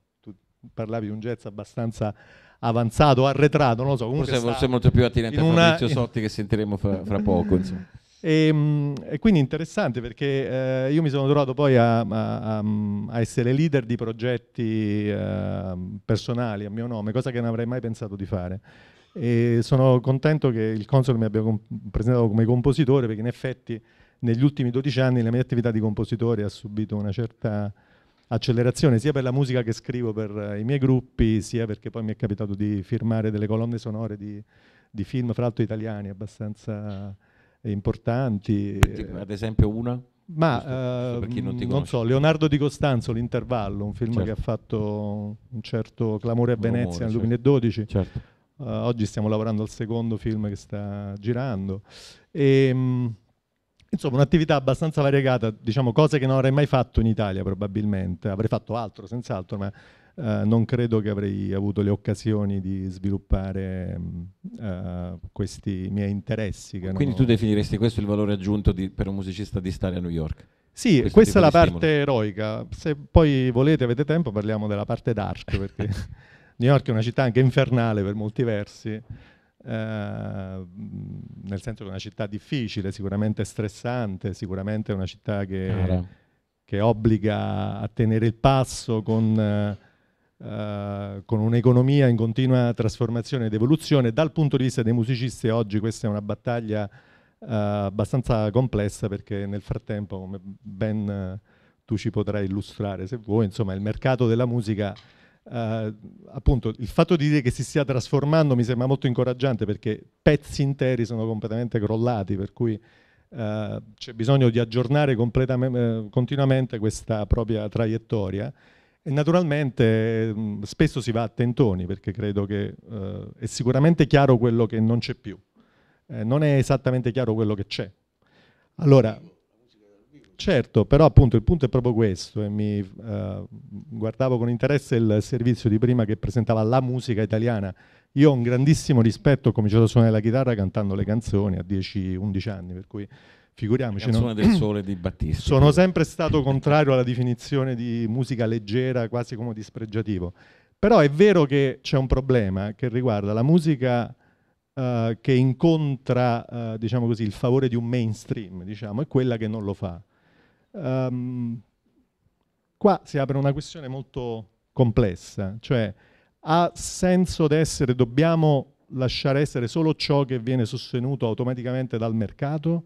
parlavi di un jazz abbastanza avanzato, arretrato, non lo so. Forse, forse molto più attinente a Fabrizio Sotti che sentiremo fra, fra poco. E, ehm, e, quindi interessante perché eh, io mi sono trovato poi a, a, a essere leader di progetti eh, personali a mio nome, cosa che non avrei mai pensato di fare. E sono contento che il Console mi abbia presentato come compositore perché in effetti negli ultimi 12 anni la mia attività di compositore ha subito una certa accelerazione sia per la musica che scrivo per eh, i miei gruppi, sia perché poi mi è capitato di firmare delle colonne sonore di, di film, fra l'altro italiani, abbastanza importanti. Ad esempio una? Ma uh, non, non, so, Leonardo Di Costanzo, L'intervallo, un film certo. che ha fatto un certo clamore a Venezia nel 2012. Certo. certo. Uh, oggi stiamo lavorando al secondo film che sta girando. E, um, insomma, un'attività abbastanza variegata, diciamo cose che non avrei mai fatto in Italia probabilmente. Avrei fatto altro, senz'altro, ma uh, non credo che avrei avuto le occasioni di sviluppare uh, questi miei interessi. Quindi non... tu definiresti questo il valore aggiunto di, per un musicista di stare a New York? Sì, questo questa è la parte stimolo. eroica. Se poi volete, avete tempo, parliamo della parte dark, perché New York è una città anche infernale per molti versi. Eh, nel senso che è una città difficile, sicuramente stressante, sicuramente è una città che, che obbliga a tenere il passo con, eh, con, un'economia in continua trasformazione ed evoluzione. Dal punto di vista dei musicisti oggi questa è una battaglia eh, abbastanza complessa perché nel frattempo, come ben tu ci potrai illustrare se vuoi, insomma il mercato della musica Uh, appunto il fatto di dire che si stia trasformando mi sembra molto incoraggiante perché pezzi interi sono completamente crollati, per cui uh, c'è bisogno di aggiornare uh, continuamente questa propria traiettoria e naturalmente mm, spesso si va a tentoni perché credo che è sicuramente chiaro quello che non c'è più, eh, non è esattamente chiaro quello che c'è. Allora, Certo, però appunto il punto è proprio questo e mi uh, guardavo con interesse il servizio di prima che presentava la musica italiana. Io ho un grandissimo rispetto, ho cominciato a suonare la chitarra cantando le canzoni a 10-11 anni, per cui figuriamoci. La canzone non... del sole di Battista. Sono sempre stato contrario alla definizione di musica leggera, quasi come dispregiativo. Però è vero che c'è un problema che riguarda la musica uh, che incontra, uh, diciamo così, il favore di un mainstream, diciamo, e quella che non lo fa. Um, qua si apre una questione molto complessa, cioè ha senso d'essere, dobbiamo lasciare essere solo ciò che viene sostenuto automaticamente dal mercato,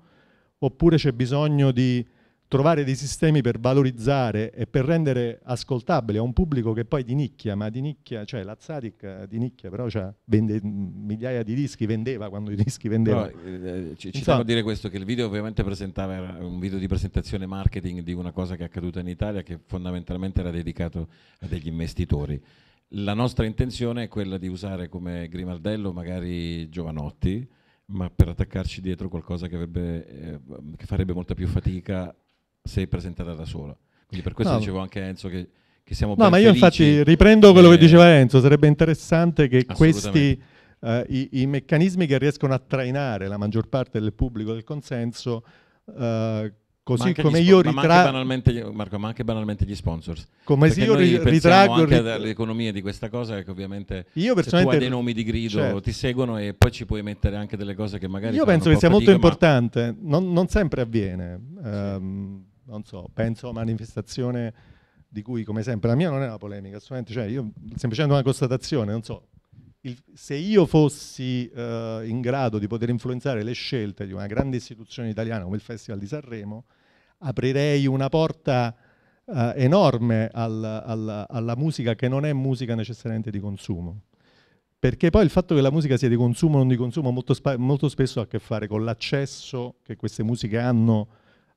oppure c'è bisogno di trovare dei sistemi per valorizzare e per rendere ascoltabile a un pubblico che poi di nicchia, ma di nicchia, cioè la Zadig di nicchia, però cioè, vende migliaia di dischi, vendeva quando i dischi vendevano. eh, ci, ci Insomma, a dire questo, che il video ovviamente presentava era un video di presentazione marketing di una cosa che è accaduta in Italia che fondamentalmente era dedicato a degli investitori. La nostra intenzione è quella di usare come grimaldello magari Giovanotti, ma per attaccarci dietro qualcosa che, avrebbe, eh, che farebbe molta più fatica sei presentata da sola. Quindi per questo no. dicevo anche a Enzo che, che siamo No, ma io infatti riprendo quello che diceva Enzo, sarebbe interessante che questi uh, i, i, meccanismi che riescono a trainare la maggior parte del pubblico del consenso uh, Così come io ritraggo. Marco, ma anche banalmente gli sponsors. Come se io ri- ritraggo. anche rit- all'economia di questa cosa, che ovviamente io hai dei nomi di grido certo. ti seguono e poi ci puoi mettere anche delle cose che magari. Io penso che sia molto importante, non, non, sempre avviene. Um, non so, penso a manifestazione di cui, come sempre, la mia non è una polemica, assolutamente, cioè io semplicemente una constatazione, non so, il, se io fossi uh, in grado di poter influenzare le scelte di una grande istituzione italiana come il Festival di Sanremo, aprirei una porta uh, enorme al, al, alla musica che non è musica necessariamente di consumo. Perché poi il fatto che la musica sia di consumo o non di consumo molto, molto spesso ha a che fare con l'accesso che queste musiche hanno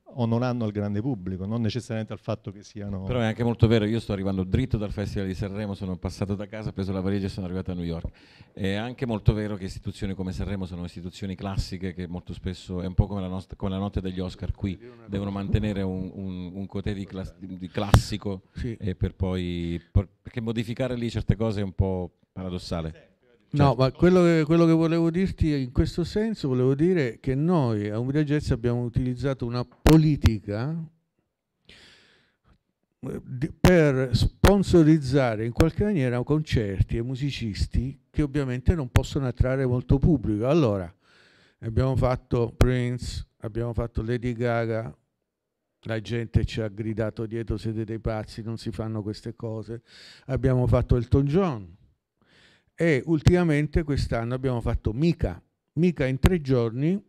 o non hanno al grande pubblico, non necessariamente al fatto che siano... Però è anche molto vero, io sto arrivando dritto dal Festival di Sanremo, sono passato da casa, ho preso la valigia e sono arrivato a New York. È anche molto vero che istituzioni come Sanremo sono istituzioni classiche che molto spesso, è un po' come la, nostra, come la notte degli Oscar qui, devono mantenere un, un, un cotè di, class, di classico sì. e per poi... Per, perché modificare lì certe cose è un po' paradossale. No, certo. ma quello che, quello che, volevo dirti in questo senso, volevo dire che noi a Umbria Jazz abbiamo utilizzato una politica eh, per sponsorizzare in qualche maniera concerti e musicisti che ovviamente non possono attrarre molto pubblico. Allora, abbiamo fatto Prince, abbiamo fatto Lady Gaga, la gente ci ha gridato dietro siete dei pazzi, non si fanno queste cose. Abbiamo fatto Elton John, e ultimamente quest'anno abbiamo fatto Mica. Mica in tre giorni,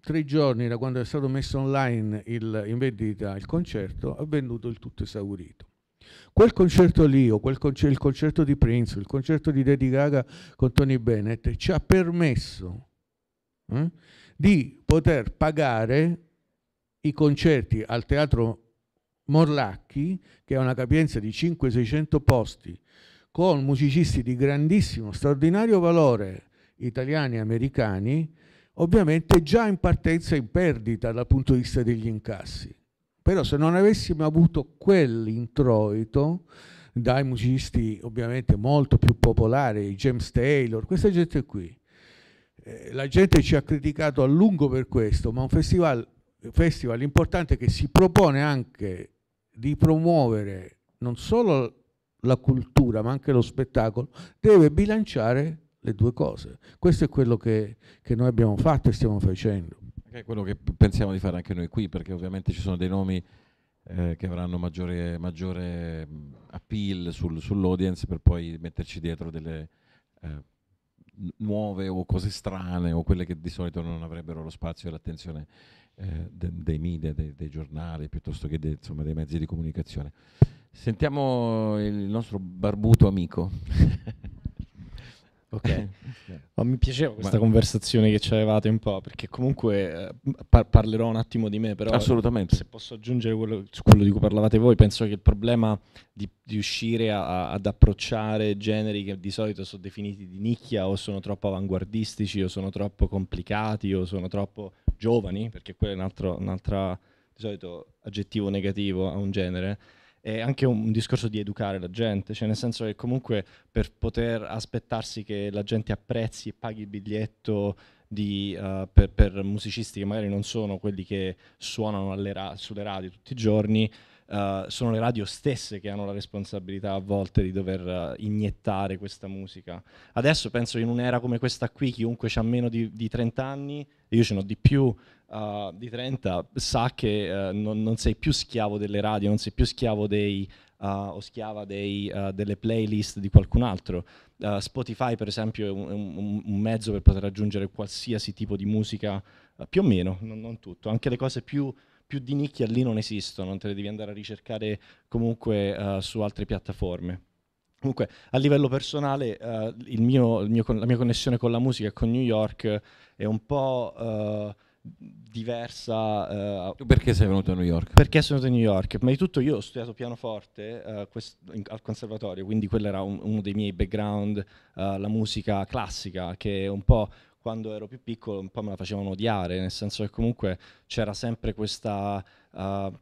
tre giorni da quando è stato messo online il, in vendita il concerto, ha venduto il tutto esaurito. Quel concerto lì, o quel concerto, il concerto di Prince, il concerto di Lady Gaga con Tony Bennett, ci ha permesso eh, di poter pagare i concerti al teatro Morlacchi, che ha una capienza di 500-600 posti, con musicisti di grandissimo, straordinario valore, italiani e americani, ovviamente già in partenza in perdita dal punto di vista degli incassi. Però se non avessimo avuto quell'introito dai musicisti ovviamente molto più popolari, James Taylor, questa gente qui, eh, la gente ci ha criticato a lungo per questo, ma un festival, festival importante che si propone anche di promuovere non solo la cultura ma anche lo spettacolo, deve bilanciare le due cose. Questo è quello che, che noi abbiamo fatto e stiamo facendo. È quello che pensiamo di fare anche noi qui, perché ovviamente ci sono dei nomi eh, che avranno maggiore, maggiore appeal sul, sull'audience per poi metterci dietro delle eh, nuove o cose strane o quelle che di solito non avrebbero lo spazio e l'attenzione eh, de, dei media, dei, dei, giornali, piuttosto che de, insomma, dei mezzi di comunicazione. Sentiamo il nostro barbuto amico. Ok, ma mi piaceva questa ma... conversazione che ci avevate un po', perché comunque eh, par- parlerò un attimo di me, però Assolutamente. se posso aggiungere quello, quello di cui parlavate voi, penso che il problema di, riuscire ad approcciare generi che di solito sono definiti di nicchia o sono troppo avanguardistici o sono troppo complicati o sono troppo giovani, perché quello è un altro, un altro di solito aggettivo negativo a un genere, è anche un, discorso di educare la gente, cioè nel senso che comunque per poter aspettarsi che la gente apprezzi e paghi il biglietto di, uh, per, per, musicisti che magari non sono quelli che suonano ra- sulle radio tutti i giorni, uh, sono le radio stesse che hanno la responsabilità a volte di dover uh, iniettare questa musica. Adesso penso in un'era come questa qui, chiunque ha meno di, di 30 anni, io ce n'ho di più, uh, di 30 sa che uh, non, non, sei più schiavo delle radio, non sei più schiavo dei, uh, o schiava dei, delle playlist di qualcun altro. Spotify per esempio è un, un, un, mezzo per poter raggiungere qualsiasi tipo di musica, più o meno, non, non, tutto, anche le cose più, più di nicchia lì non esistono, te le devi andare a ricercare comunque su altre piattaforme. Comunque, a livello personale, uh, il mio, il mio, la mia connessione con la musica e con New York è un po' uh, diversa. Uh, tu perché sei venuto a New York? Perché sono venuto a New York? Ma di tutto io ho studiato pianoforte uh, in- al conservatorio, quindi quello era un- uno dei miei background, uh, la musica classica, che un po' quando ero più piccolo un po' me la facevano odiare, nel senso che comunque c'era sempre questa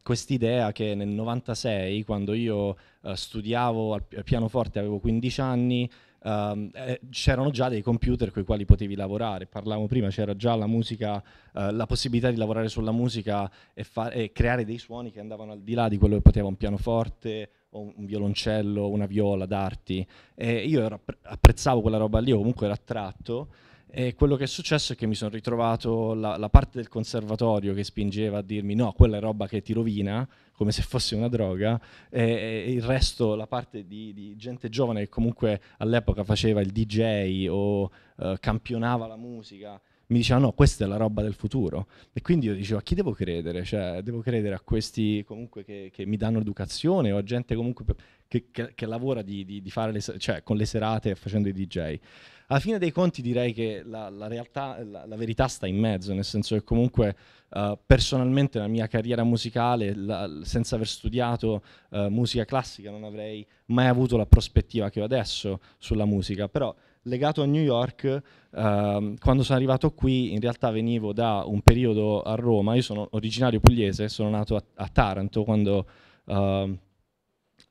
quest'idea che nel 96, quando io studiavo al, pianoforte, avevo 15 anni, Uh, eh, c'erano già dei computer con i quali potevi lavorare. Parlavamo prima, c'era già la musica, uh, la possibilità di lavorare sulla musica e, e, creare dei suoni che andavano al di là di quello che poteva un pianoforte un violoncello, una viola d'arti. E io app- apprezzavo quella roba lì, o comunque ero attratto. E quello che è successo è che mi sono ritrovato la, la parte del conservatorio che spingeva a dirmi no, quella è roba che ti rovina, come se fosse una droga, e, e il resto, la parte di, di, gente giovane che comunque all'epoca faceva il DJ o uh, campionava la musica, mi diceva no, questa è la roba del futuro. E quindi io dicevo a chi devo credere? Cioè, devo credere a questi comunque che, che mi danno educazione o a gente comunque che, che, che lavora di, di, di fare le, cioè, con le serate facendo i DJ. Alla fine dei conti direi che la, la realtà, la, la, verità sta in mezzo, nel senso che comunque uh, personalmente la mia carriera musicale, la, senza aver studiato uh, musica classica, non avrei mai avuto la prospettiva che ho adesso sulla musica, però legato a New York, uh, quando sono arrivato qui in realtà venivo da un periodo a Roma, io sono originario pugliese, sono nato a, a Taranto quando uh,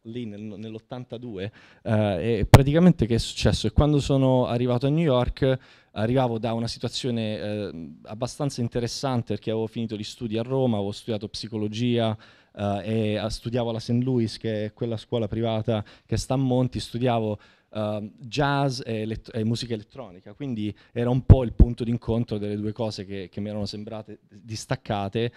lì nel, nell'82 eh, e praticamente che è successo? E quando sono arrivato a New York arrivavo da una situazione eh, abbastanza interessante perché avevo finito gli studi a Roma, avevo studiato psicologia eh, e studiavo alla St. Louis che è quella scuola privata che sta a Monti, studiavo Uh, jazz e, elett- e, musica elettronica, quindi era un po' il punto d'incontro delle due cose che, che mi erano sembrate distaccate,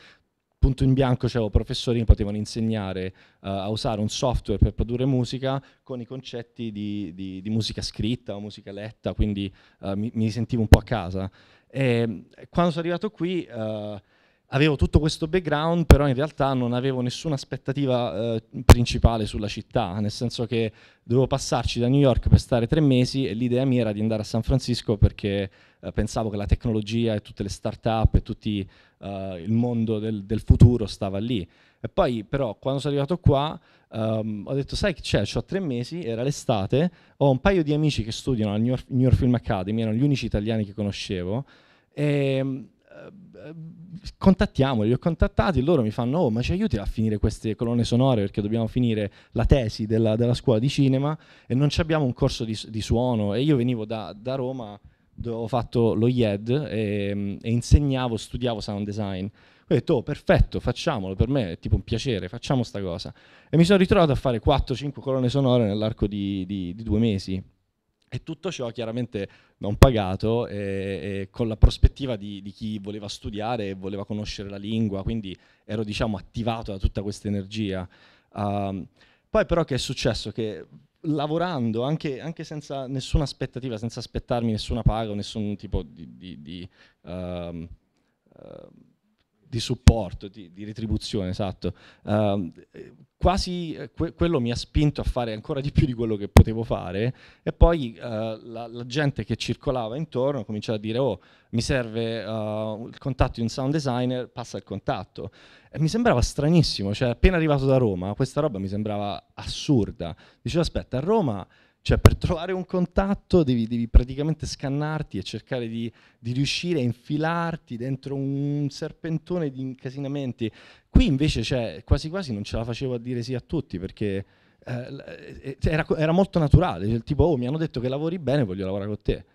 punto in bianco c'avevo professori che potevano insegnare uh, a usare un software per produrre musica con i concetti di, di, di musica scritta o musica letta, quindi uh, mi, mi, sentivo un po' a casa. E quando sono arrivato qui uh, avevo tutto questo background, però in realtà non avevo nessuna aspettativa eh, principale sulla città, nel senso che dovevo passarci da New York per stare tre mesi e l'idea mia era di andare a San Francisco perché eh, pensavo che la tecnologia e tutte le start-up e tutto eh, il mondo del, del, futuro stava lì. E poi però quando sono arrivato qua um, ho detto sai che c'è, ho tre mesi, era l'estate, ho un paio di amici che studiano al New York, New York Film Academy, erano gli unici italiani che conoscevo, e contattiamoli, li ho contattati, loro mi fanno, oh ma ci aiuti a finire queste colonne sonore perché dobbiamo finire la tesi della, della scuola di cinema e non abbiamo un corso di, di, suono e io venivo da, da Roma dove ho fatto lo IED e, e, insegnavo, studiavo sound design. Ho detto, oh, perfetto, facciamolo, per me è tipo un piacere, facciamo sta cosa. E mi sono ritrovato a fare 4-5 colonne sonore nell'arco di, di, di due mesi. E tutto ciò chiaramente non pagato e, e con la prospettiva di, di, chi voleva studiare e voleva conoscere la lingua, quindi ero diciamo attivato da tutta questa energia. Uh, poi però che è successo? Che lavorando anche, anche, senza nessuna aspettativa, senza aspettarmi nessuna paga o nessun tipo di, di, di uh, uh, di supporto, di, di, retribuzione, esatto. Uh, quasi eh, que quello mi ha spinto a fare ancora di più di quello che potevo fare e poi uh, la, la, gente che circolava intorno cominciava a dire oh mi serve uh, il contatto di un sound designer, passa il contatto. E mi sembrava stranissimo, cioè appena arrivato da Roma questa roba mi sembrava assurda. Dicevo aspetta, a Roma cioè per trovare un contatto devi, devi praticamente scannarti e cercare di, di, riuscire a infilarti dentro un serpentone di incasinamenti. Qui invece cioè, quasi quasi non ce la facevo a dire sì a tutti perché eh, eh era, era, molto naturale, cioè, tipo oh mi hanno detto che lavori bene, voglio lavorare con te.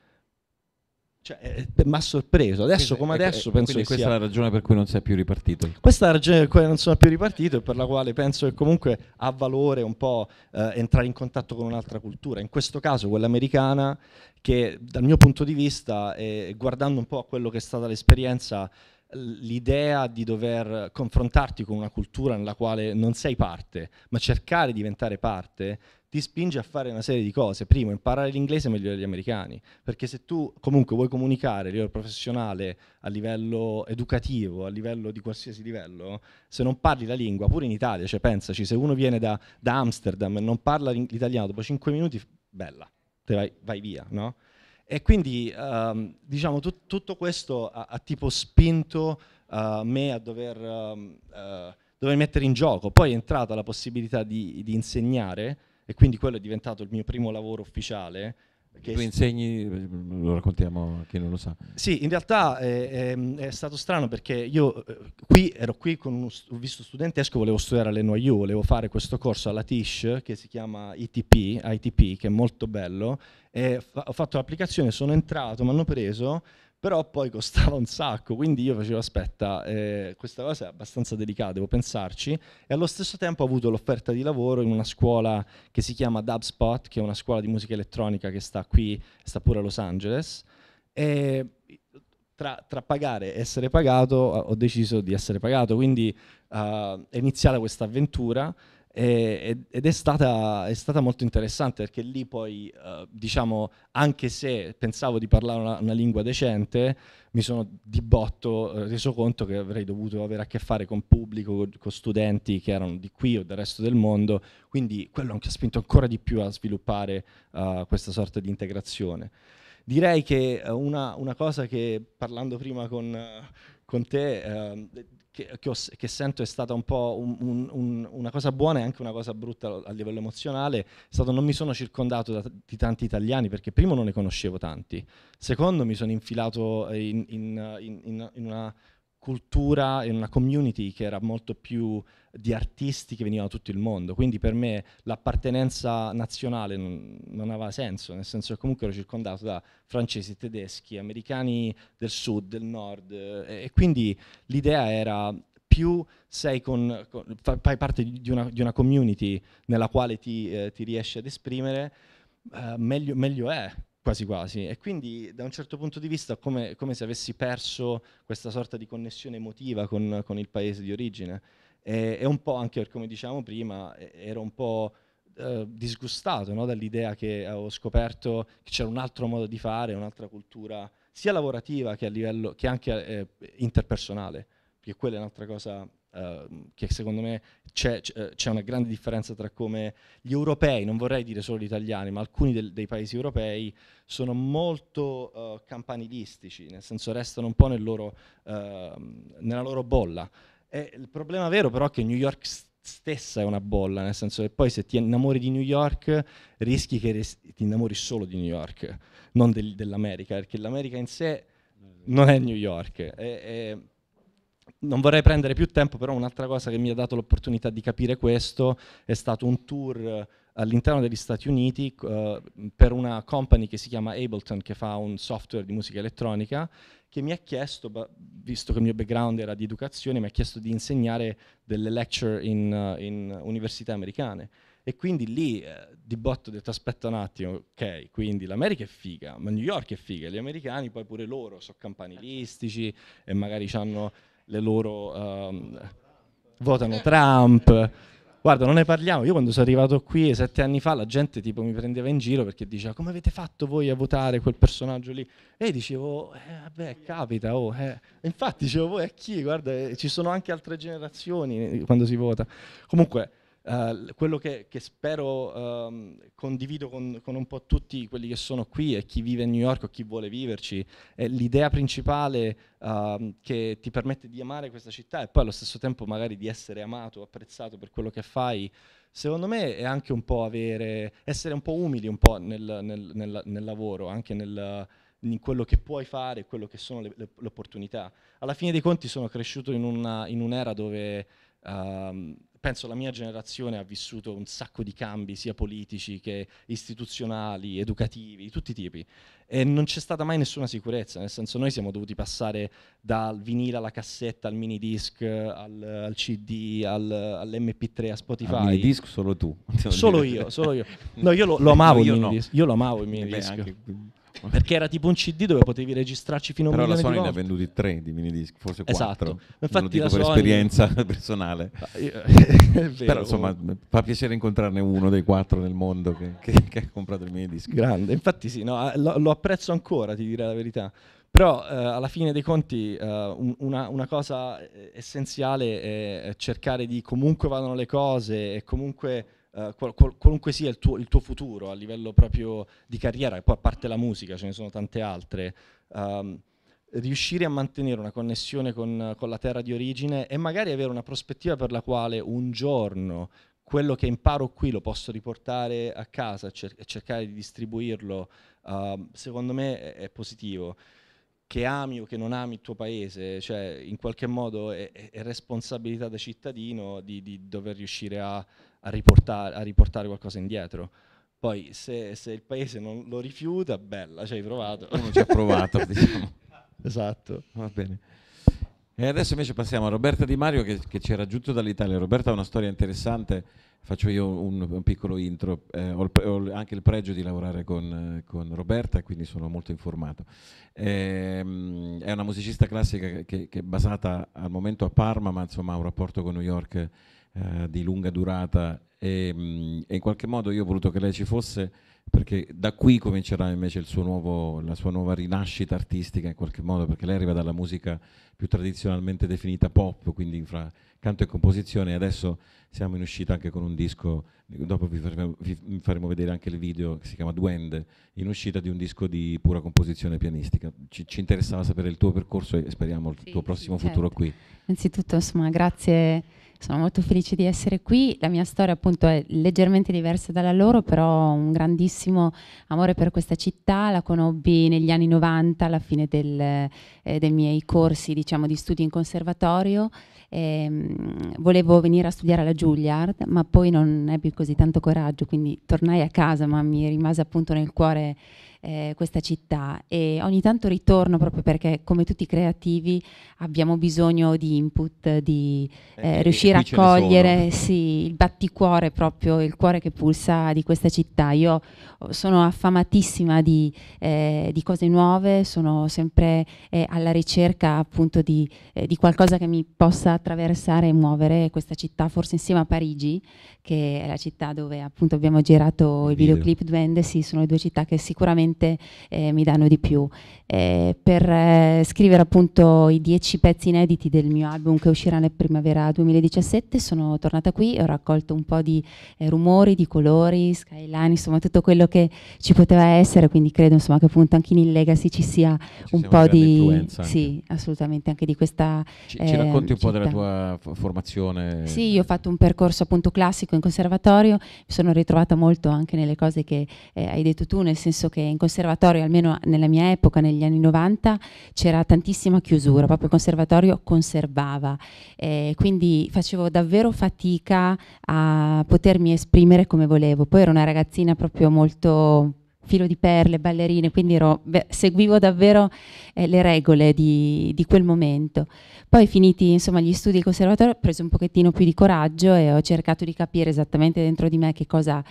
Cioè, eh, mi ha sorpreso. Adesso come adesso ecco, penso che questa sia... è la ragione per cui non sei più ripartito. Questa è la ragione per cui non sono più ripartito e per la quale penso che comunque ha valore un po' eh, entrare in contatto con un'altra cultura. In questo caso quella americana che dal mio punto di vista, eh, guardando un po' a quello che è stata l'esperienza, l'idea di dover confrontarti con una cultura nella quale non sei parte, ma cercare di diventare parte, ti spinge a fare una serie di cose. Primo, imparare l'inglese meglio degli americani, perché se tu comunque vuoi comunicare a livello professionale, a livello educativo, a livello di qualsiasi livello, se non parli la lingua, pure in Italia, cioè pensaci, se uno viene da, da Amsterdam e non parla l'italiano, dopo 5 minuti, bella, te vai, vai via, no? E quindi um, diciamo tut, tutto questo ha, ha tipo spinto uh, me a dover, um, uh, dover, mettere in gioco. Poi è entrata la possibilità di, di insegnare e quindi quello è diventato il mio primo lavoro ufficiale. Che tu insegni, lo raccontiamo a chi non lo sa. Sì, in realtà è, è, è stato strano perché io eh, qui, ero qui con un visto studentesco, volevo studiare all'NYU, volevo fare questo corso alla TISH che si chiama ITP, ITP che è molto bello, ho fatto l'applicazione, sono entrato, mi hanno preso però poi costava un sacco, quindi io facevo aspetta, eh, questa cosa è abbastanza delicata, devo pensarci, e allo stesso tempo ho avuto l'offerta di lavoro in una scuola che si chiama Dubspot, che è una scuola di musica elettronica che sta qui, sta pure a Los Angeles, e tra, tra pagare e essere pagato ho deciso di essere pagato, quindi uh, è iniziata questa avventura ed è stata, è stata, molto interessante perché lì poi, uh, diciamo, anche se pensavo di parlare una, una lingua decente, mi sono di botto uh, reso conto che avrei dovuto avere a che fare con pubblico, con, con, studenti che erano di qui o del resto del mondo, quindi quello ha spinto ancora di più a sviluppare uh, questa sorta di integrazione. Direi che una, una, cosa che parlando prima con, con te ehm, che, che, ho, che, sento è stata un po' un, un, un, una cosa buona e anche una cosa brutta a livello emozionale, è stato non mi sono circondato da, di tanti italiani perché primo non ne conoscevo tanti, secondo mi sono infilato in, in, in, in una cultura, in una community che era molto più di artisti che venivano da tutto il mondo, quindi per me l'appartenenza nazionale non, non, aveva senso, nel senso che comunque ero circondato da francesi, tedeschi, americani del sud, del nord e, e quindi l'idea era più sei con, con, fai parte di una, di una, community nella quale ti, eh, ti riesci ad esprimere, eh, meglio, meglio è quasi quasi. E quindi da un certo punto di vista come, come se avessi perso questa sorta di connessione emotiva con, con il paese di origine. E, e, un po' anche, come diciamo prima, ero un po' eh, disgustato no? dall'idea che avevo scoperto che c'era un altro modo di fare, un'altra cultura, sia lavorativa che, livello, che anche eh, interpersonale. perché quella è un'altra cosa uh, che secondo me c'è, eh, c'è, una grande differenza tra come gli europei, non vorrei dire solo gli italiani, ma alcuni del, dei paesi europei sono molto uh, campanilistici, nel senso restano un po' nel loro, uh, nella loro bolla. E il problema vero però è che New York stessa è una bolla, nel senso che poi se ti innamori di New York rischi che res- ti innamori solo di New York, non del, dell'America, perché l'America in sé non è New York. E, e non vorrei prendere più tempo, però un'altra cosa che mi ha dato l'opportunità di capire questo è stato un tour eh, all'interno degli Stati Uniti uh, per una company che si chiama Ableton, che fa un software di musica elettronica, che mi ha chiesto, visto che il mio background era di educazione, mi ha chiesto di insegnare delle lecture in, uh, in università americane. E quindi lì eh, di botto ho detto aspetta un attimo, ok, quindi l'America è figa, ma New York è figa, gli americani poi pure loro sono campanilistici e magari hanno le loro... Um, votano Trump. Guarda, non ne parliamo. Io quando sono arrivato qui sette anni fa, la gente tipo mi prendeva in giro perché diceva come avete fatto voi a votare quel personaggio lì? E dicevo, eh, vabbè, capita. Oh, eh. Infatti dicevo, voi a chi? Guarda, eh, ci sono anche altre generazioni quando si vota. Comunque, Uh, quello che, che spero um, condivido con, con, un po' tutti quelli che sono qui e chi vive a New York o chi vuole viverci è l'idea principale uh, che ti permette di amare questa città e poi allo stesso tempo magari di essere amato, apprezzato per quello che fai. Secondo me è anche un po' avere, essere un po' umili un po' nel, nel, nel, nel lavoro, anche nel, in quello che puoi fare, quello che sono le, le, le opportunità. Alla fine dei conti sono cresciuto in, una, in un'era dove um, penso la mia generazione ha vissuto un sacco di cambi, sia politici che istituzionali, educativi, di tutti i tipi. E non c'è stata mai nessuna sicurezza, nel senso noi siamo dovuti passare dal vinile alla cassetta, al mini disc, al, al CD, al, all'MP3, a Spotify. Al mini disc solo tu. Solo io, solo io. No, io lo, lo amavo no, io il mini no. disc. Io lo amavo il mini Beh, disc. Anche, perché era tipo un CD dove potevi registrarci fino a un Però la Sony ne ha venduti tre di minidisc, forse esatto. quattro. Infatti lo dico per Sony... esperienza personale. Ah, Però insomma fa piacere incontrarne uno dei quattro nel mondo che, che, che ha comprato il minidisc. Grande, infatti sì, no, lo, lo, apprezzo ancora, ti direi la verità. Però eh, alla fine dei conti eh, una, una, cosa eh, essenziale è cercare di comunque vadano le cose e comunque uh, qual- qual- qualunque sia il tuo, il tuo, futuro a livello proprio di carriera, e poi a parte la musica ce ne sono tante altre, um, riuscire a mantenere una connessione con, con, la terra di origine e magari avere una prospettiva per la quale un giorno quello che imparo qui lo posso riportare a casa e cer- cercare di distribuirlo, uh, secondo me è, è positivo. Che ami o che non ami il tuo paese, cioè in qualche modo è, è responsabilità da cittadino di, di dover riuscire a, a, riportare, a, riportare, qualcosa indietro. Poi se, se, il paese non lo rifiuta, bella, ci hai provato. Uno ci ha provato, diciamo. Esatto. Va bene. E adesso invece passiamo a Roberta Di Mario che, che ci ha raggiunto dall'Italia. Roberta ha una storia interessante faccio io un, un piccolo intro, eh, ho, il, ho, anche il pregio di lavorare con, con Roberta e quindi sono molto informato. Eh, è una musicista classica che, che, è basata al momento a Parma, ma insomma ha un rapporto con New York eh, di lunga durata e, mh, e, in qualche modo io ho voluto che lei ci fosse perché da qui comincerà invece nuovo, la sua nuova rinascita artistica in qualche modo, perché lei arriva dalla musica più tradizionalmente definita pop, quindi fra canto e composizione, e adesso siamo in uscita anche con un disco, dopo vi faremo, vi faremo, vedere anche il video che si chiama Duende, in uscita di un disco di pura composizione pianistica. Ci, ci interessava sapere il tuo percorso e speriamo il sì, tuo prossimo sì, futuro certo. qui. Innanzitutto, insomma, grazie, sono molto felice di essere qui. La mia storia appunto è leggermente diversa dalla loro, però ho un grandissimo amore per questa città, la conobbi negli anni 90 alla fine del, eh, dei miei corsi diciamo, di studi in conservatorio eh, volevo venire a studiare alla Juilliard, ma poi non ebbi così tanto coraggio, quindi tornai a casa, ma mi rimase appunto nel cuore eh, questa città. E ogni tanto ritorno proprio perché come tutti i creativi abbiamo bisogno di input, di eh, eh, riuscire a cogliere sì, il batticuore proprio, il cuore che pulsa di questa città. Io sono affamatissima di, eh, di cose nuove, sono sempre eh, alla ricerca appunto di, di qualcosa che mi possa attraversare e muovere questa città, forse insieme a Parigi, che è la città dove appunto abbiamo girato il, il videoclip Duende, sì, sono le due città che sicuramente sicuramente eh, mi danno di più. Eh, per eh, scrivere appunto i dieci pezzi inediti del mio album che uscirà nel primavera 2017 sono tornata qui e ho raccolto un po' di eh, rumori, di colori, skyline, insomma tutto quello che ci poteva essere, quindi credo insomma, che appunto anche in Legacy ci sia ci un po' di... Sì, assolutamente, anche di questa... Ci, ci racconti un città. po' della tua formazione? Sì, io ho fatto un percorso appunto classico in conservatorio, mi sono ritrovata molto anche nelle cose che eh, hai detto tu, nel senso che in conservatorio, almeno nella mia epoca, negli anni 90, c'era tantissima chiusura, proprio il conservatorio conservava, eh, quindi facevo davvero fatica a potermi esprimere come volevo. Poi ero una ragazzina proprio molto filo di perle, ballerine, quindi ero, beh, seguivo davvero eh, le regole di, di, quel momento. Poi finiti insomma, gli studi al conservatorio ho preso un pochettino più di coraggio e ho cercato di capire esattamente dentro di me che cosa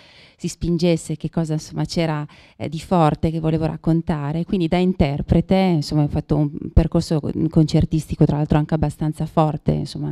si spingesse, che cosa insomma, c'era eh, di forte che volevo raccontare. Quindi da interprete insomma, ho fatto un percorso concertistico tra l'altro anche abbastanza forte insomma,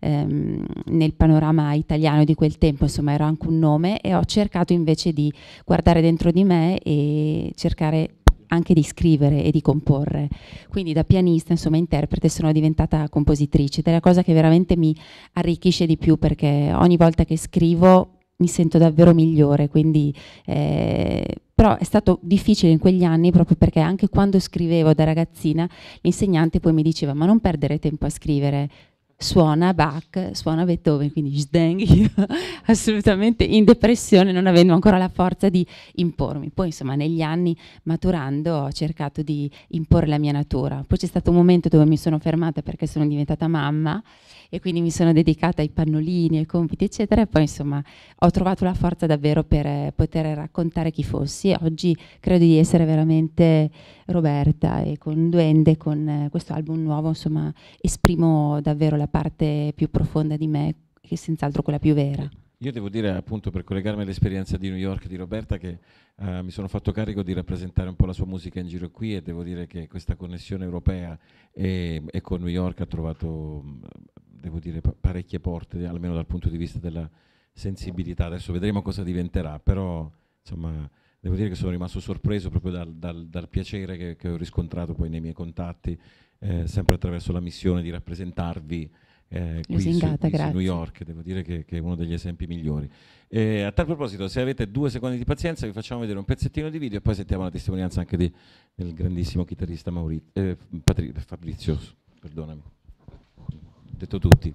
ehm, nel panorama italiano di quel tempo, insomma ero anche un nome e ho cercato invece di guardare dentro di me e cercare anche di scrivere e di comporre. Quindi da pianista, insomma, interprete, sono diventata compositrice ed è la cosa che veramente mi arricchisce di più perché ogni volta che scrivo mi sento davvero migliore, quindi eh, però è stato difficile in quegli anni proprio perché anche quando scrivevo da ragazzina l'insegnante poi mi diceva ma non perdere tempo a scrivere, suona Bach, suona Beethoven, quindi Sdeng, io assolutamente in depressione, non avendo ancora la forza di impormi. Poi insomma negli anni maturando ho cercato di imporre la mia natura. Poi c'è stato un momento dove mi sono fermata perché sono diventata mamma e quindi mi sono dedicata ai pannolini, ai compiti eccetera e poi insomma ho trovato la forza davvero per eh, poter raccontare chi fossi oggi credo di essere veramente Roberta e con Duende, con eh, questo album nuovo insomma esprimo davvero la parte più profonda di me che è senz'altro quella più vera. Io devo dire appunto per collegarmi all'esperienza di New York di Roberta che uh, mi sono fatto carico di rappresentare un po' la sua musica in giro qui e devo dire che questa connessione europea e, e con New York ha trovato devo dire, parecchie porte, almeno dal punto di vista della sensibilità. Adesso vedremo cosa diventerà, però insomma, devo dire che sono rimasto sorpreso proprio dal, dal, dal piacere che, che, ho riscontrato poi nei miei contatti, eh, sempre attraverso la missione di rappresentarvi eh, qui, su, qui su, New York, devo dire che, che, è uno degli esempi migliori. Eh, a tal proposito, se avete due secondi di pazienza, vi facciamo vedere un pezzettino di video e poi sentiamo la testimonianza anche di, del grandissimo chitarrista Maurizio, eh, Fabrizio, perdonami detto tutti.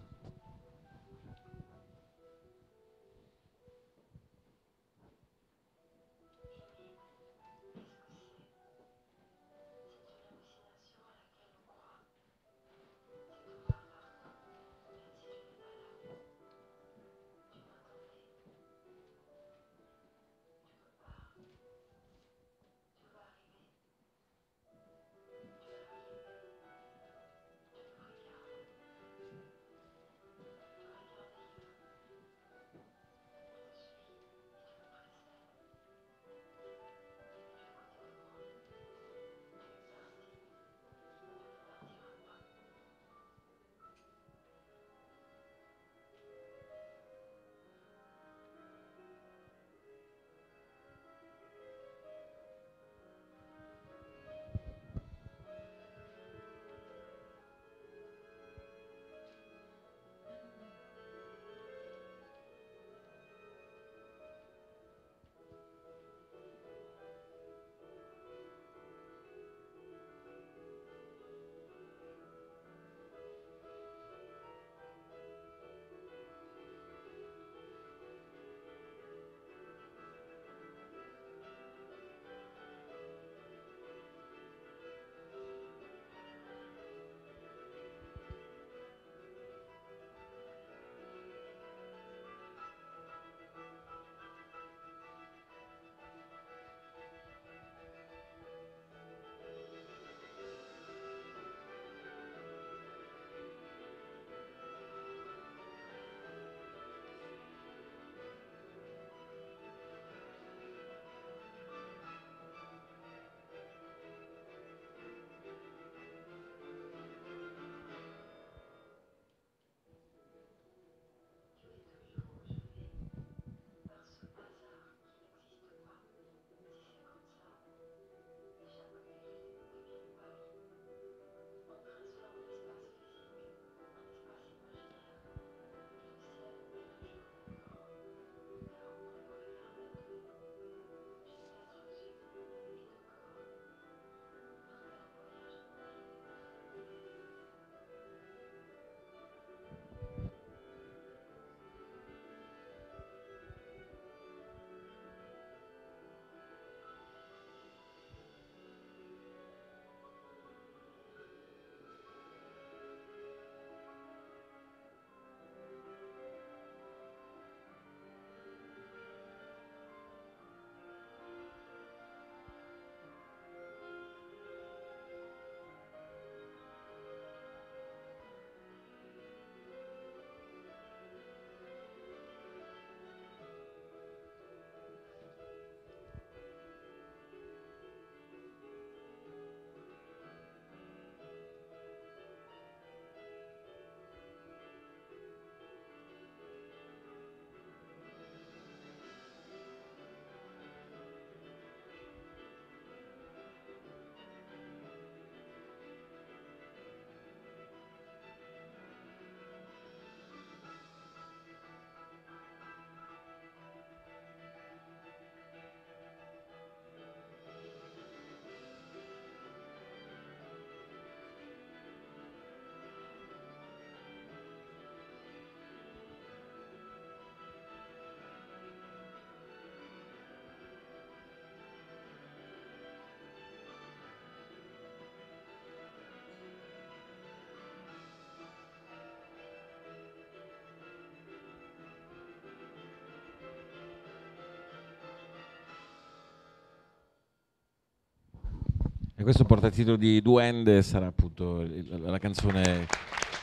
Questo portatitolo di Duende sarà appunto la canzone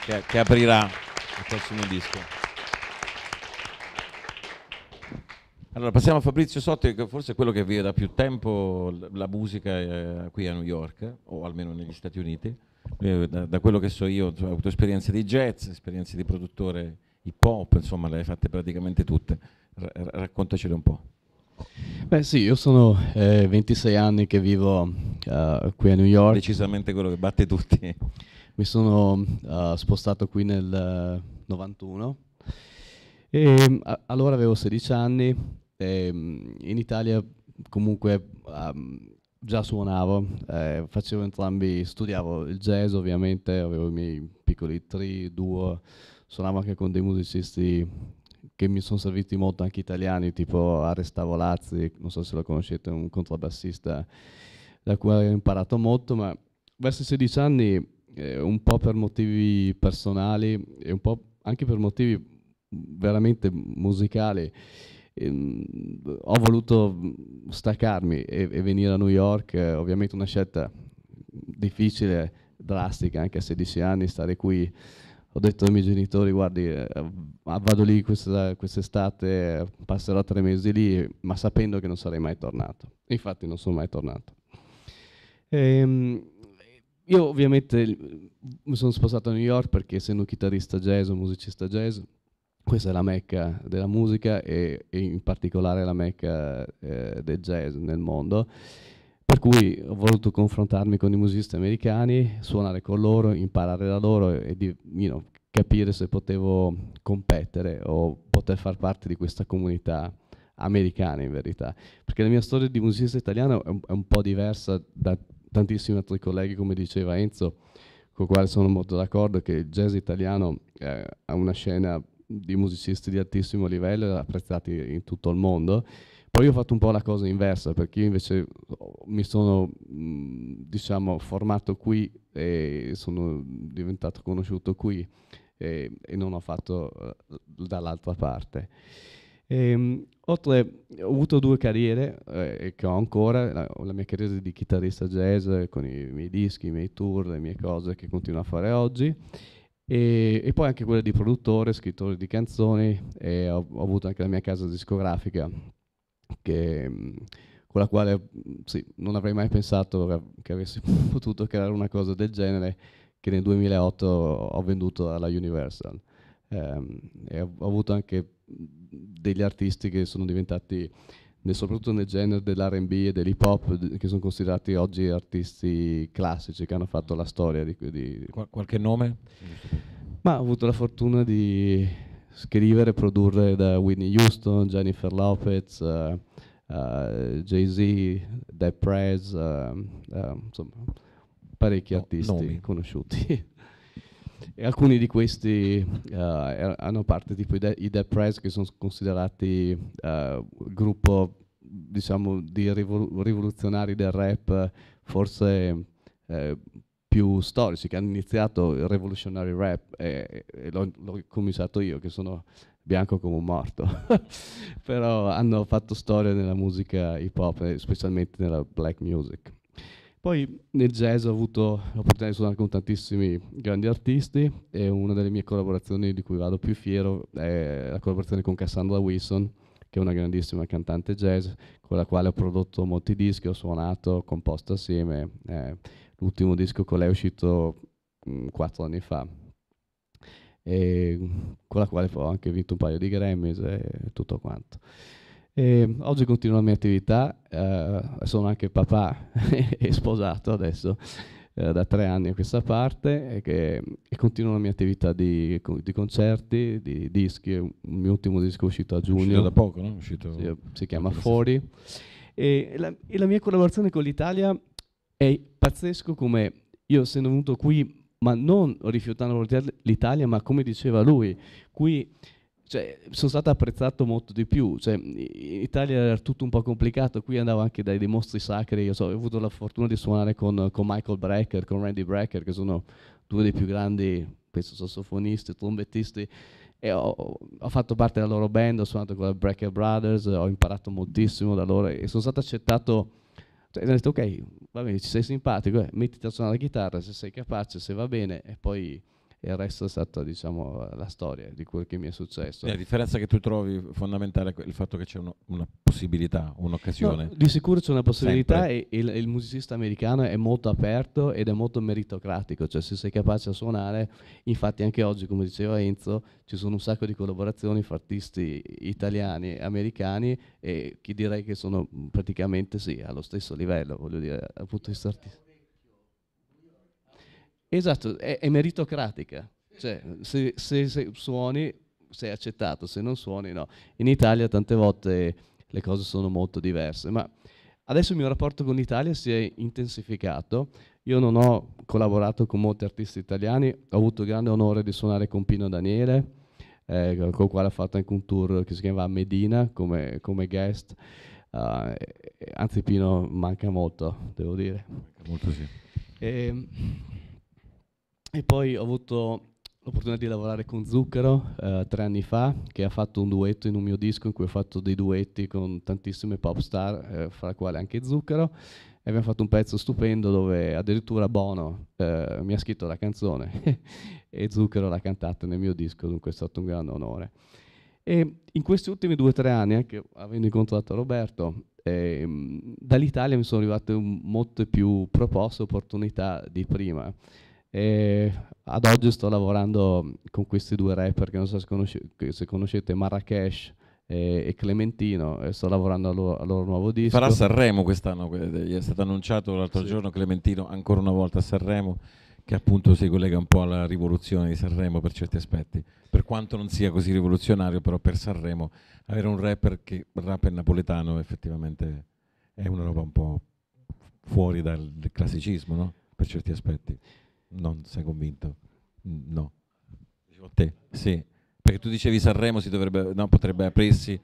che, che aprirà il prossimo disco. Allora passiamo a Fabrizio Sotti, che forse è quello che vive da più tempo la musica eh, qui a New York, o almeno negli Stati Uniti. Eh, da, da, quello che so io ho avuto esperienze di jazz, esperienze di produttore hip hop, insomma le hai fatte praticamente tutte. R- raccontacele un po'. Beh sì, io sono eh, 26 anni che vivo uh, qui a New York. Decisamente quello che batte tutti. Mi sono uh, spostato qui nel uh, 91 e allora avevo 16 anni e, um, in Italia comunque um, già suonavo, eh, facevo entrambi, studiavo il jazz ovviamente, avevo i miei piccoli tri, duo, suonavo anche con dei musicisti che mi sono serviti molto anche italiani, tipo Aresta Volazzi, non so se lo conoscete, un contrabbassista da cui ho imparato molto, ma verso i 16 anni, eh, un po' per motivi personali e un po' anche per motivi veramente musicali, ehm, ho voluto staccarmi e, e, venire a New York, eh, ovviamente una scelta difficile, drastica, anche a 16 anni, stare qui ho detto ai miei genitori, guardi, eh, vado lì questa, quest'estate, passerò tre mesi lì, ma sapendo che non sarei mai tornato. Infatti non sono mai tornato. Ehm, io ovviamente mi sono spostato a New York perché essendo chitarrista jazz, un musicista jazz, questa è la mecca della musica e, e in particolare la mecca eh, del jazz nel mondo. Per cui ho voluto confrontarmi con i musicisti americani, suonare con loro, imparare da loro e di, you know, capire se potevo competere o poter far parte di questa comunità americana in verità. Perché la mia storia di musicista italiano è un, è un po' diversa da tantissimi altri colleghi, come diceva Enzo, con i quali sono molto d'accordo che il jazz italiano eh, ha una scena di musicisti di altissimo livello apprezzati in tutto il mondo poi ho fatto un po' la cosa inversa, perché io invece mi sono, diciamo, formato qui e sono diventato conosciuto qui e, e non ho fatto uh, dall'altra parte. Ehm, oltre, ho avuto due carriere eh, che ho ancora, la, la, mia carriera di chitarrista jazz con i miei dischi, i miei tour, le mie cose che continuo a fare oggi. E, e, poi anche quella di produttore, scrittore di canzoni e ho, ho avuto anche la mia casa discografica che, con la quale sì, non avrei mai pensato che avessi potuto creare una cosa del genere che nel 2008 ho venduto alla Universal. Um, e ho, ho, avuto anche degli artisti che sono diventati, soprattutto nel genere dell'R&B e dell'hip hop, che sono considerati oggi artisti classici che hanno fatto la storia di... di Qual qualche nome? Ma ho avuto la fortuna di scrivere e produrre da Whitney Houston, Jennifer Lopez, uh, uh, Jay-Z, Dead Prez, uh, insomma parecchi no, artisti nomi. conosciuti. e alcuni di questi er hanno parte tipo i, De i Dead Prez che sono considerati il gruppo diciamo di rivol rivoluzionari del rap forse eh, più storici che hanno iniziato il revolutionary rap e, e l'ho, cominciato io che sono bianco come un morto. Però hanno fatto storia nella musica hip hop specialmente nella black music poi nel jazz ho avuto l'opportunità di suonare con tantissimi grandi artisti e una delle mie collaborazioni di cui vado più fiero è la collaborazione con Cassandra Wilson che è una grandissima cantante jazz con la quale ho prodotto molti dischi, ho suonato, composto assieme eh, L'ultimo disco con lei è uscito mh, mm, quattro anni fa, e con la quale ho anche vinto un paio di Grammys e tutto quanto. E oggi continuo la mia attività, eh, sono anche papà e sposato adesso eh, da tre anni a questa parte e, che, e continuo la mia attività di, di, concerti, di dischi, il mio ultimo disco è uscito a giugno. È uscito da poco, no? Uscito si, si chiama Fori. E la, e la mia collaborazione con l'Italia è pazzesco come io essendo venuto qui, ma non rifiutando l'Italia, ma come diceva lui, qui cioè, sono stato apprezzato molto di più. Cioè, in Italia era tutto un po' complicato, qui andavo anche dai mostri sacri. Io so, ho avuto la fortuna di suonare con, con, Michael Brecker, con Randy Brecker, che sono due dei più grandi, penso, sassofonisti, trombettisti. E ho, ho, fatto parte della loro band, ho suonato con la Brecker Brothers, ho imparato moltissimo da loro e sono stato accettato Cioè, ho detto, ok, va bene, ci sei simpatico, eh, mettiti a suonare la chitarra se sei capace, se va bene, e poi e il resto è stata diciamo, la storia di quel che mi è successo. La differenza che tu trovi fondamentale è il fatto che c'è uno, una possibilità, un'occasione. No, di sicuro c'è una possibilità e il, il, musicista americano è molto aperto ed è molto meritocratico, cioè se sei capace a suonare, infatti anche oggi come diceva Enzo ci sono un sacco di collaborazioni fra artisti italiani e americani e chi direi che sono praticamente sì, allo stesso livello, voglio dire, dal punto di vista artistico. Esatto, è, è meritocratica. Cioè, se, se, se, suoni sei accettato, se non suoni no. In Italia tante volte le cose sono molto diverse, ma adesso il mio rapporto con l'Italia si è intensificato. Io non ho collaborato con molti artisti italiani, ho avuto il grande onore di suonare con Pino Daniele, eh, con il quale ho fatto anche un tour che si chiama Medina come, come guest. Uh, anzi Pino manca molto, devo dire. Molto sì. E, ehm, e poi ho avuto l'opportunità di lavorare con Zucchero eh, tre anni fa, che ha fatto un duetto in un mio disco in cui ho fatto dei duetti con tantissime pop star, eh, fra le quali anche Zucchero. E abbiamo fatto un pezzo stupendo dove addirittura Bono eh, mi ha scritto la canzone e Zucchero l'ha cantata nel mio disco, dunque è stato un grande onore. E in questi ultimi due o tre anni, anche avendo incontrato Roberto, eh, dall'Italia mi sono arrivate molte più proposte, opportunità di prima. E ad oggi sto lavorando con questi due rapper che non so se, conosci- se conoscete, Marrakesh e, Clementino, e sto lavorando al loro, al loro, nuovo disco. Farà Sanremo quest'anno, è stato annunciato l'altro sì. giorno Clementino ancora una volta a Sanremo, che appunto si collega un po' alla rivoluzione di Sanremo per certi aspetti. Per quanto non sia così rivoluzionario, però per Sanremo avere un rapper che rappa in napoletano effettivamente è una roba un po' fuori dal classicismo, no? Per certi aspetti non sei convinto? No. Dicevo te? Sì. Perché tu dicevi Sanremo si dovrebbe, no, potrebbe aprirsi.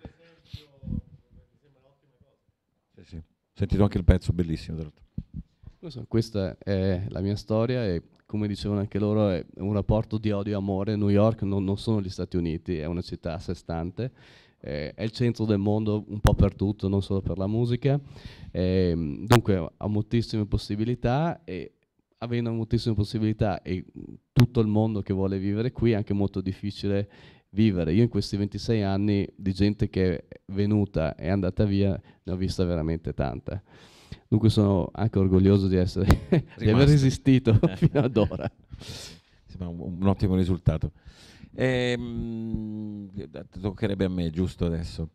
Sì, sì. Sentito anche il pezzo, bellissimo. So, questa è la mia storia e come dicevano anche loro è un rapporto di odio e amore. New York non, non sono gli Stati Uniti, è una città a sé stante. Eh, è il centro del mondo un po' per tutto, non solo per la musica. Eh, dunque ha moltissime possibilità e avendo moltissime possibilità e tutto il mondo che vuole vivere qui è anche molto difficile vivere. Io in questi 26 anni di gente che è venuta e è andata via ne ho vista veramente tanta. Dunque sono anche orgoglioso di, essere di aver resistito fino ad ora. Sembra un, un ottimo risultato. Ehm, toccherebbe a me, giusto adesso.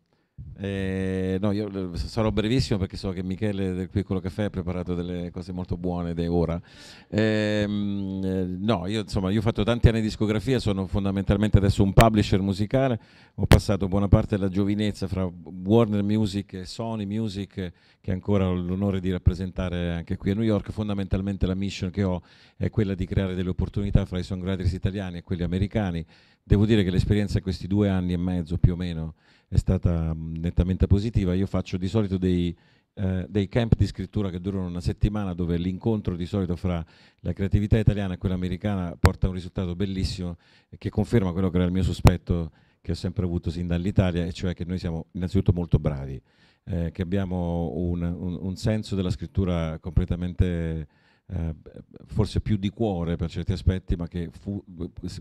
Eh, no, io sarò brevissimo perché so che Michele del Piccolo Caffè ha preparato delle cose molto buone ed è ora. Ehm, eh, no, io insomma, io ho fatto tanti anni di discografia, sono fondamentalmente adesso un publisher musicale, ho passato buona parte della giovinezza fra Warner Music e Sony Music, che ancora ho l'onore di rappresentare anche qui a New York. Fondamentalmente la mission che ho è quella di creare delle opportunità fra i songwriters italiani e quelli americani. Devo dire che l'esperienza di questi due anni e mezzo più o meno è stata mm, nettamente positiva. Io faccio di solito dei, eh, dei camp di scrittura che durano una settimana dove l'incontro di solito fra la creatività italiana e quella americana porta a un risultato bellissimo che conferma quello che era il mio sospetto che ho sempre avuto sin dall'Italia, e cioè che noi siamo innanzitutto molto bravi, eh, che abbiamo un, un, un senso della scrittura completamente eh, forse più di cuore per certi aspetti, ma che fu,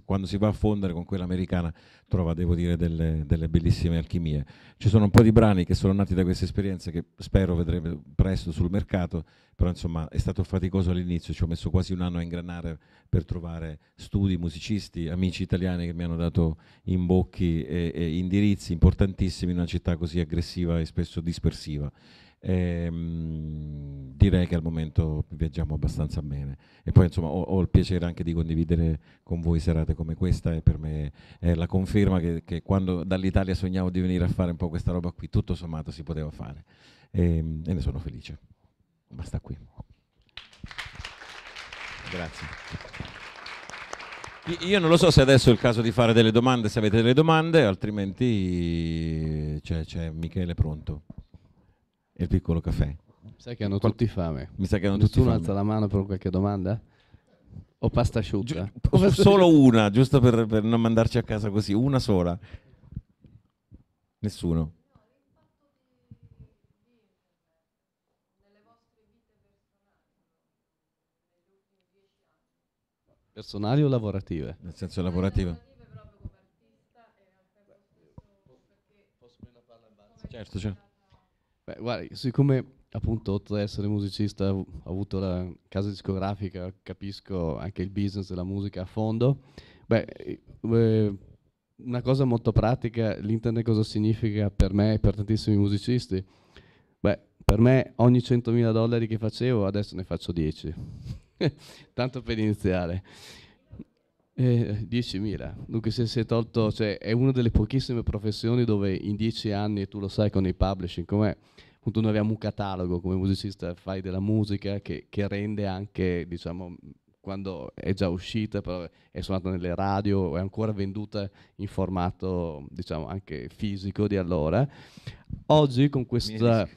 quando si va a fondere con quella americana trova, devo dire, delle, delle, bellissime alchimie. Ci sono un po' di brani che sono nati da queste esperienze che spero vedremo presto sul mercato, però insomma è stato faticoso all'inizio, ci ho messo quasi un anno a ingranare per trovare studi, musicisti, amici italiani che mi hanno dato imbocchi e, e indirizzi importantissimi in una città così aggressiva e spesso dispersiva. Ehm, direi che al momento viaggiamo abbastanza bene. E poi insomma ho, ho, il piacere anche di condividere con voi serate come questa e per me è la conferma che, che, quando dall'Italia sognavo di venire a fare un po' questa roba qui tutto sommato si poteva fare. E, ehm, e ne sono felice. Basta qui. Grazie. Io non lo so se adesso è il caso di fare delle domande se avete delle domande altrimenti c'è, c'è Michele pronto e il piccolo caffè. Sai che hanno Qual- tutti fame. Mi sa che hanno Nessuno tutti fame. alza la mano per qualche domanda? O pasta asciutta? Gi- o pasta solo asciutta? una, giusto per, per, non mandarci a casa così, una sola. Nessuno. Personali o lavorative? Nel senso lavorativo. Certo, certo. Beh, guarda, siccome appunto oltre ad essere musicista ho avuto la casa discografica, capisco anche il business della musica a fondo, beh, eh, una cosa molto pratica, l'internet cosa significa per me e per tantissimi musicisti? Beh, per me ogni 100.000 dollari che facevo adesso ne faccio 10, tanto per iniziare. Eh, 10.000, dunque se si è tolto, cioè è una delle pochissime professioni dove in 10 anni, tu lo sai con il publishing, com'è? Appunto noi abbiamo un catalogo come musicista, fai della musica che, che rende anche, diciamo, quando è già uscita, però è suonata nelle radio, è ancora venduta in formato, diciamo, anche fisico di allora. Oggi con questa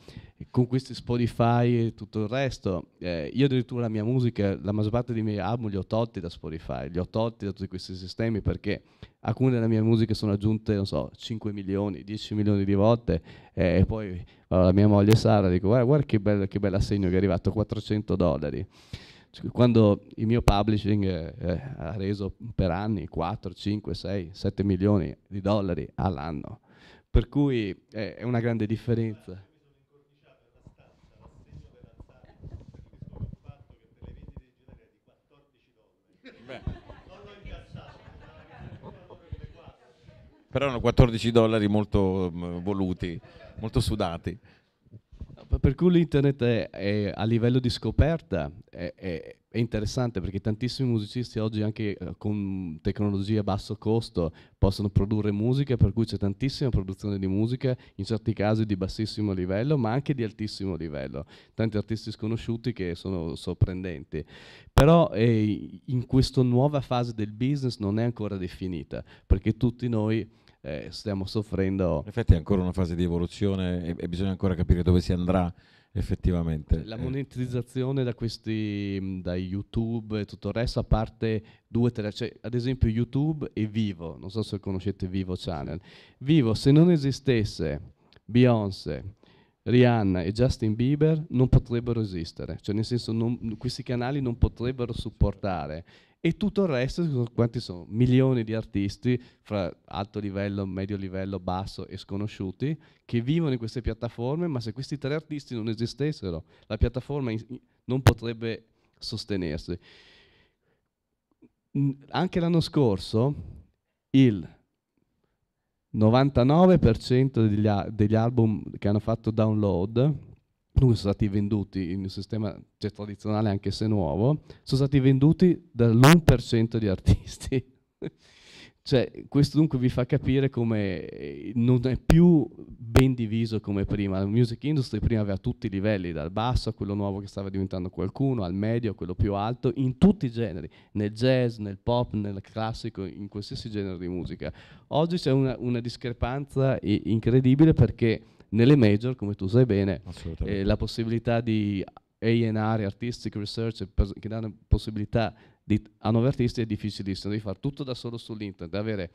con questi Spotify e tutto il resto. Eh, io addirittura la mia musica, la maggior parte dei miei album li ho tolti da Spotify, li ho tolti da tutti questi sistemi perché alcune delle mie musiche sono aggiunte, non so, 5 milioni, 10 milioni di volte eh, e poi allora, mia moglie Sara dico guarda, guarda che, bel, che bell'assegno che è arrivato, 400 dollari. Cioè, quando il mio publishing eh, ha reso per anni 4, 5, 6, 7 milioni di dollari all'anno. Per cui eh, è una grande differenza. Però erano 14 dollari molto mm, voluti, molto sudati. Per cui l'internet è, è, a livello di scoperta è, è, è, interessante perché tantissimi musicisti oggi anche eh, con tecnologie a basso costo possono produrre musica, per cui c'è tantissima produzione di musica, in certi casi di bassissimo livello, ma anche di altissimo livello. Tanti artisti sconosciuti che sono sorprendenti. Però eh, in questa nuova fase del business non è ancora definita, perché tutti noi eh, stiamo soffrendo. In effetti è ancora una fase di evoluzione e, e bisogna ancora capire dove si andrà effettivamente. La monetizzazione da questi, da YouTube e tutto il resto, a parte due, tre, cioè, ad esempio YouTube e Vivo, non so se conoscete Vivo Channel. Vivo, se non esistesse Beyoncé, Rihanna e Justin Bieber non potrebbero esistere, cioè nel senso non, questi canali non potrebbero supportare e tutto il resto, quanti sono? Milioni di artisti fra alto livello, medio livello, basso e sconosciuti che vivono in queste piattaforme, ma se questi tre artisti non esistessero, la piattaforma non potrebbe sostenersi. Anche l'anno scorso il 99% degli, degli album che hanno fatto download sono stati venduti in un sistema cioè, tradizionale anche se nuovo, sono stati venduti dall'1% di artisti. cioè, questo dunque vi fa capire come eh, non è più ben diviso come prima. La music industry prima aveva tutti i livelli, dal basso a quello nuovo che stava diventando qualcuno, al medio a quello più alto, in tutti i generi, nel jazz, nel pop, nel classico, in qualsiasi genere di musica. Oggi c'è una, una discrepanza incredibile perché nelle major, come tu sai bene, eh, la possibilità di A&R, Artistic Research, che danno possibilità di, a nuovi artisti è difficilissimo, devi fare tutto da solo sull'internet, avere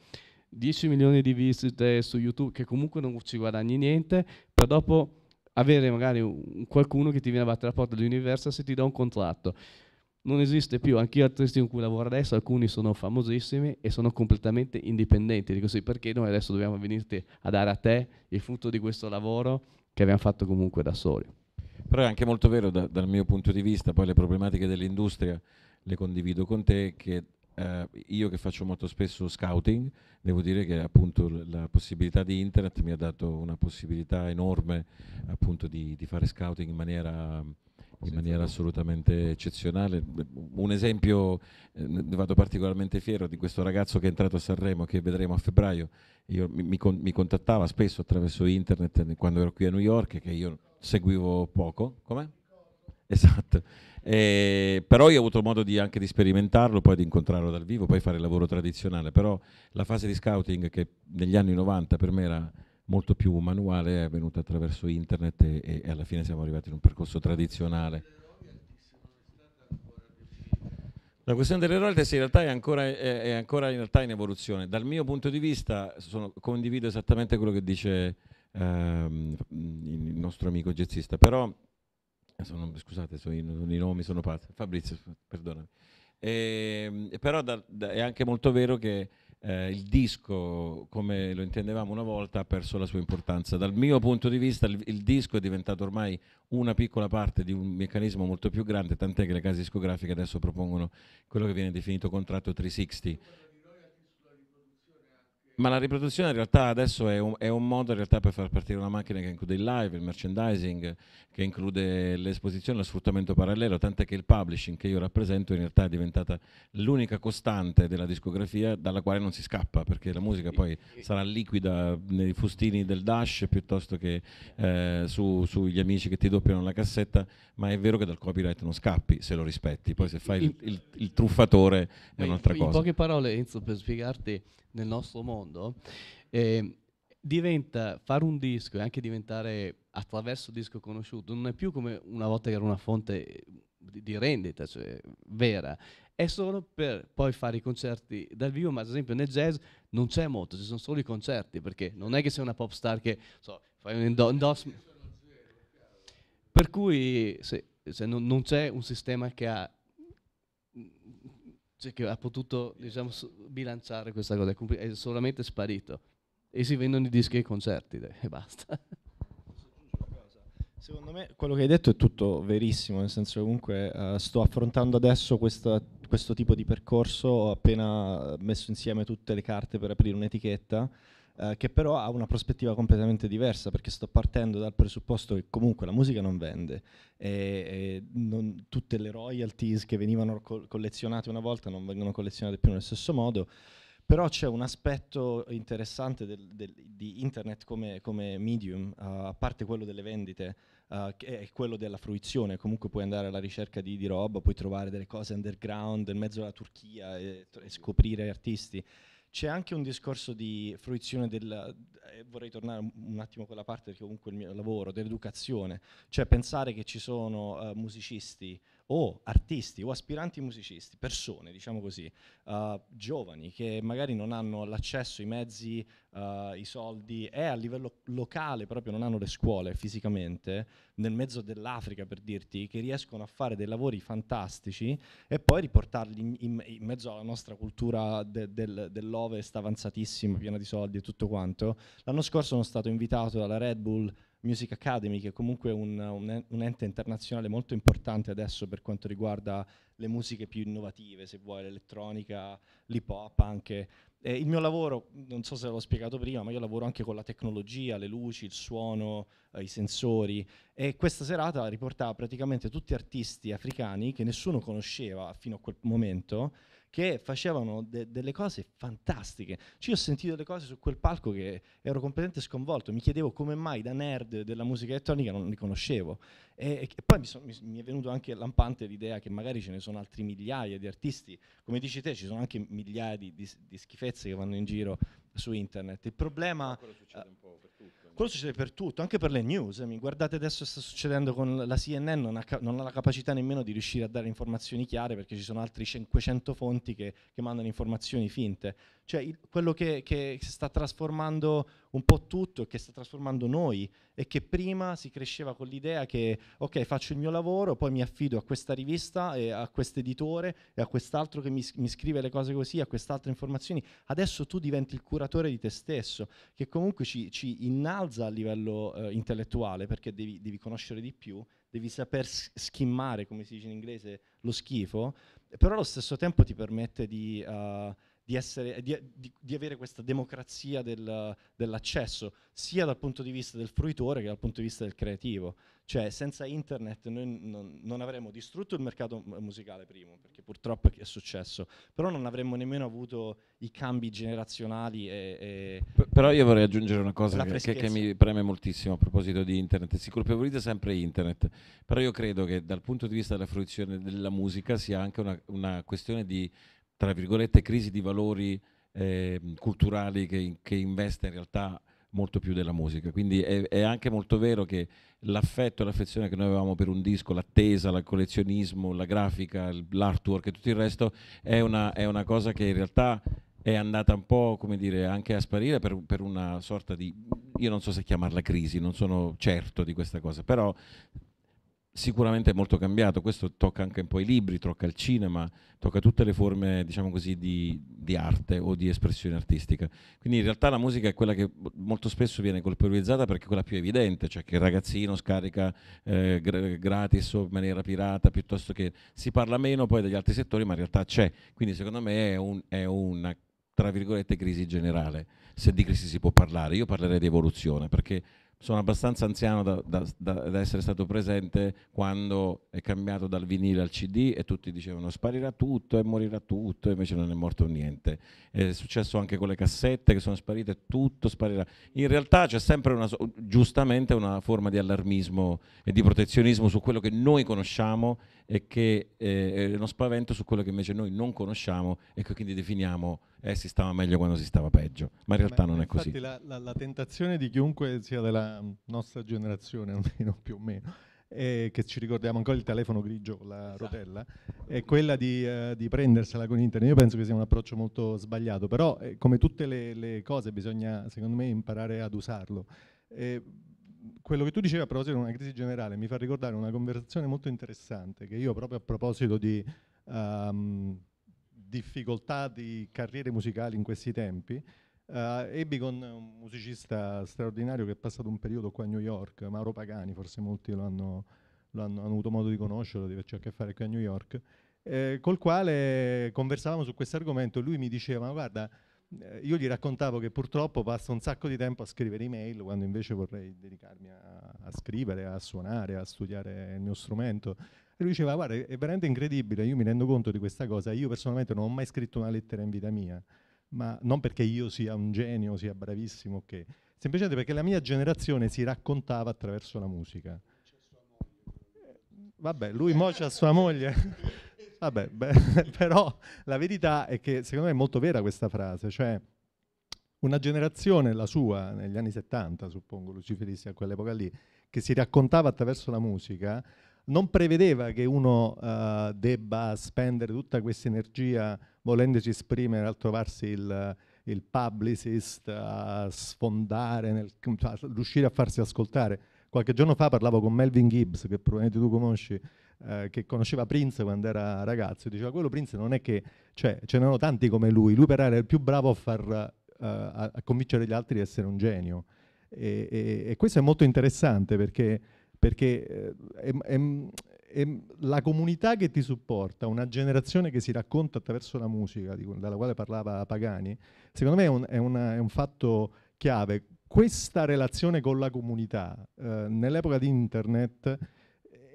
10 milioni di visite su YouTube che comunque non ci guadagni niente, per dopo avere magari un, qualcuno che ti viene a battere la porta dell'università se ti dà un contratto non esiste più, anche io artisti con cui lavoro adesso, alcuni sono famosissimi e sono completamente indipendenti, dico sì, perché noi adesso dobbiamo venirti a dare a te il frutto di questo lavoro che abbiamo fatto comunque da soli. Però è anche molto vero da, dal mio punto di vista, poi le problematiche dell'industria le condivido con te, che eh, io che faccio molto spesso scouting, devo dire che appunto la possibilità di internet mi ha dato una possibilità enorme appunto di, di fare scouting in maniera in maniera assolutamente eccezionale. Un esempio, eh, ne vado particolarmente fiero di questo ragazzo che è entrato a Sanremo, che vedremo a febbraio. Io, mi, mi, mi, contattava spesso attraverso internet quando ero qui a New York, che io seguivo poco. Com'è? Esatto. Eh, però io ho avuto modo di, anche di sperimentarlo, poi di incontrarlo dal vivo, poi fare il lavoro tradizionale. Però la fase di scouting che negli anni 90 per me era molto più manuale è venuta attraverso internet e, e alla fine siamo arrivati in un percorso tradizionale. La questione delle royalties in realtà è ancora, è, è ancora in, in, evoluzione. Dal mio punto di vista sono, condivido esattamente quello che dice ehm, il nostro amico jazzista, però sono, scusate, sono i, nomi sono pazzi. Fabrizio, perdonami. E, però da, da, è anche molto vero che eh, il disco, come lo intendevamo una volta, ha perso la sua importanza. Dal mio punto di vista il, il, disco è diventato ormai una piccola parte di un meccanismo molto più grande, tant'è che le case discografiche adesso propongono quello che viene definito contratto 360 ma la riproduzione in realtà adesso è un, è un, modo in realtà per far partire una macchina che include il live, il merchandising, che include l'esposizione, lo sfruttamento parallelo, tant'è che il publishing che io rappresento in realtà è diventata l'unica costante della discografia dalla quale non si scappa, perché la musica poi sarà liquida nei fustini del Dash piuttosto che eh, su, sugli amici che ti doppiano la cassetta, ma è vero che dal copyright non scappi se lo rispetti, poi se fai il, il, il truffatore è un'altra cosa. In poche parole Enzo per spiegarti nel nostro mondo, eh, diventa fare un disco e anche diventare attraverso disco conosciuto non è più come una volta che era una fonte di, di rendita, cioè vera, è solo per poi fare i concerti dal vivo, ma ad esempio nel jazz non c'è molto, ci sono solo i concerti, perché non è che sei una pop star che so, fai un endorsement. Per cui se, se non, non c'è un sistema che ha cioè che ha potuto diciamo, bilanciare questa cosa, è solamente sparito. E si vendono i dischi ai concerti e basta. Secondo me quello che hai detto è tutto verissimo, nel senso che comunque uh, sto affrontando adesso questa, questo tipo di percorso, ho appena messo insieme tutte le carte per aprire un'etichetta eh, che però ha una prospettiva completamente diversa perché sto partendo dal presupposto che comunque la musica non vende. E, e non, tutte le royalties che venivano co- collezionate una volta non vengono collezionate più nello stesso modo. Però c'è un aspetto interessante del, del, di internet come, come medium, uh, a parte quello delle vendite, uh, che è quello della fruizione, comunque puoi andare alla ricerca di, di roba, puoi trovare delle cose underground in mezzo alla Turchia e, e scoprire artisti. C'è anche un discorso di fruizione del, eh, vorrei tornare un attimo a quella parte perché comunque il mio lavoro, dell'educazione, cioè pensare che ci sono uh, musicisti o artisti o aspiranti musicisti, persone, diciamo così, uh, giovani che magari non hanno l'accesso ai mezzi, uh, i soldi e a livello locale proprio non hanno le scuole fisicamente, nel mezzo dell'Africa per dirti, che riescono a fare dei lavori fantastici e poi riportarli in, in, in mezzo alla nostra cultura de, del, dell'Ovest avanzatissima, piena di soldi e tutto quanto. L'anno scorso sono stato invitato dalla Red Bull Music Academy, che è comunque un, un, un, ente internazionale molto importante adesso per quanto riguarda le musiche più innovative, se vuoi, l'elettronica, l'hip hop anche. Eh, il mio lavoro, non so se l'ho spiegato prima, ma io lavoro anche con la tecnologia, le luci, il suono, eh, i sensori e questa serata riportava praticamente tutti artisti africani che nessuno conosceva fino a quel momento che facevano de- delle cose fantastiche. Cioè, io ho sentito delle cose su quel palco che ero completamente sconvolto, mi chiedevo come mai da nerd della musica elettronica non li conoscevo. E, e poi mi, so, mi, mi, è venuto anche lampante l'idea che magari ce ne sono altri migliaia di artisti, come dici te ci sono anche migliaia di, di, di schifezze che vanno in giro su internet. Il problema... Quello succede per tutto, anche per le news. Mi guardate adesso sta succedendo con la CNN, non ha, non ha, la capacità nemmeno di riuscire a dare informazioni chiare perché ci sono altri 500 fonti che, che mandano informazioni finte. Cioè il, quello che, che sta trasformando un po' tutto e che sta trasformando noi è che prima si cresceva con l'idea che ok faccio il mio lavoro, poi mi affido a questa rivista e a questo editore e a quest'altro che mi, mi scrive le cose così, a quest'altre informazioni. Adesso tu diventi il curatore di te stesso, che comunque ci, ci innalza a livello eh, intellettuale perché devi, devi conoscere di più, devi saper schimmare, come si dice in inglese, lo schifo, però allo stesso tempo ti permette di... Uh, di, essere, di, di, di avere questa democrazia del, dell'accesso, sia dal punto di vista del fruitore che dal punto di vista del creativo. Cioè, senza internet noi non, non avremmo distrutto il mercato musicale prima, perché purtroppo è successo, però non avremmo nemmeno avuto i cambi generazionali. E, e però io vorrei aggiungere una cosa che, che, che, mi preme moltissimo a proposito di internet. Si colpevolizza sempre internet, però io credo che dal punto di vista della fruizione della musica sia anche una, una questione di tra virgolette, crisi di valori eh, culturali che, che, investe in realtà molto più della musica. Quindi è, è anche molto vero che l'affetto e l'affezione che noi avevamo per un disco, l'attesa, il collezionismo, la grafica, l'artwork e tutto il resto è una, è una cosa che in realtà è andata un po' come dire anche a sparire per, per, una sorta di io non so se chiamarla crisi, non sono certo di questa cosa, però sicuramente è molto cambiato, questo tocca anche un po' i libri, tocca il cinema, tocca tutte le forme diciamo così, di, di, arte o di espressione artistica. Quindi in realtà la musica è quella che molto spesso viene colpevolizzata perché è quella più evidente, cioè che il ragazzino scarica eh, gratis o in maniera pirata, piuttosto che si parla meno poi degli altri settori, ma in realtà c'è. Quindi secondo me è, un, è una tra virgolette crisi generale, se di crisi si può parlare. Io parlerei di evoluzione perché sono abbastanza anziano da, da, da, da, essere stato presente quando è cambiato dal vinile al CD e tutti dicevano sparirà tutto e morirà tutto, e invece non è morto niente. È successo anche con le cassette che sono sparite, tutto sparirà. In realtà c'è sempre una, giustamente una forma di allarmismo e di protezionismo su quello che noi conosciamo e che eh, è uno spavento su quello che invece noi non conosciamo e che quindi definiamo eh, si stava meglio quando si stava peggio, ma in realtà Beh, non è così. La, la, la, tentazione di chiunque sia della nostra generazione, almeno più o meno, che ci ricordiamo ancora il telefono grigio con la esatto. rotella, è quella di, uh, di, prendersela con internet. Io penso che sia un approccio molto sbagliato, però eh, come tutte le, le, cose bisogna, secondo me, imparare ad usarlo. Eh, quello che tu dicevi a proposito di una crisi generale mi fa ricordare una conversazione molto interessante che io proprio a proposito di um, difficoltà di carriere musicali in questi tempi uh, ebbi con un musicista straordinario che è passato un periodo qua a New York, Mauro Pagani, forse molti lo hanno, lo hanno, hanno avuto modo di conoscerlo, di averci a che fare qui a New York, eh, col quale conversavamo su questo argomento e lui mi diceva, ma guarda, io gli raccontavo che purtroppo passo un sacco di tempo a scrivere email quando invece vorrei dedicarmi a, a, scrivere, a suonare, a studiare il mio strumento. E lui diceva, guarda, è veramente incredibile, io mi rendo conto di questa cosa, io personalmente non ho mai scritto una lettera in vita mia, ma non perché io sia un genio, sia bravissimo, ok, semplicemente perché la mia generazione si raccontava attraverso la musica. Vabbè, lui mo c'ha sua moglie. Vabbè, beh, però la verità è che secondo me è molto vera questa frase, cioè una generazione, la sua, negli anni 70, suppongo, luciferisti a quell'epoca lì, che si raccontava attraverso la musica, non prevedeva che uno uh, debba spendere tutta questa energia volendosi esprimere al trovarsi il, il publicist, a sfondare, nel, a riuscire a farsi ascoltare. Qualche giorno fa parlavo con Melvin Gibbs, che probabilmente tu conosci, eh, che conosceva Prince quando era ragazzo, diceva quello Prince non è che, cioè, ce n'erano tanti come lui, lui però era il più bravo a, far, uh, a, a convincere gli altri di essere un genio. E, e, e questo è molto interessante perché, perché eh, è, è, è, la comunità che ti supporta, una generazione che si racconta attraverso la musica, di, dalla quale parlava Pagani, secondo me è un, una, un fatto chiave. Questa relazione con la comunità eh, nell'epoca di internet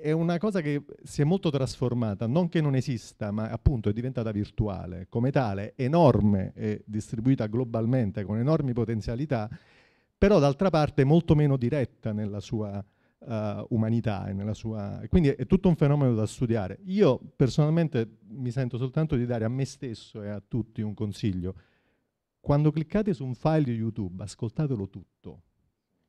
è una cosa che si è molto trasformata, non che non esista, ma appunto è diventata virtuale, come tale enorme e distribuita globalmente con enormi potenzialità, però d'altra parte molto meno diretta nella sua uh, umanità e sua... quindi è tutto un fenomeno da studiare. Io personalmente mi sento soltanto di dare a me stesso e a tutti un consiglio. Quando cliccate su un file di YouTube, ascoltatelo tutto.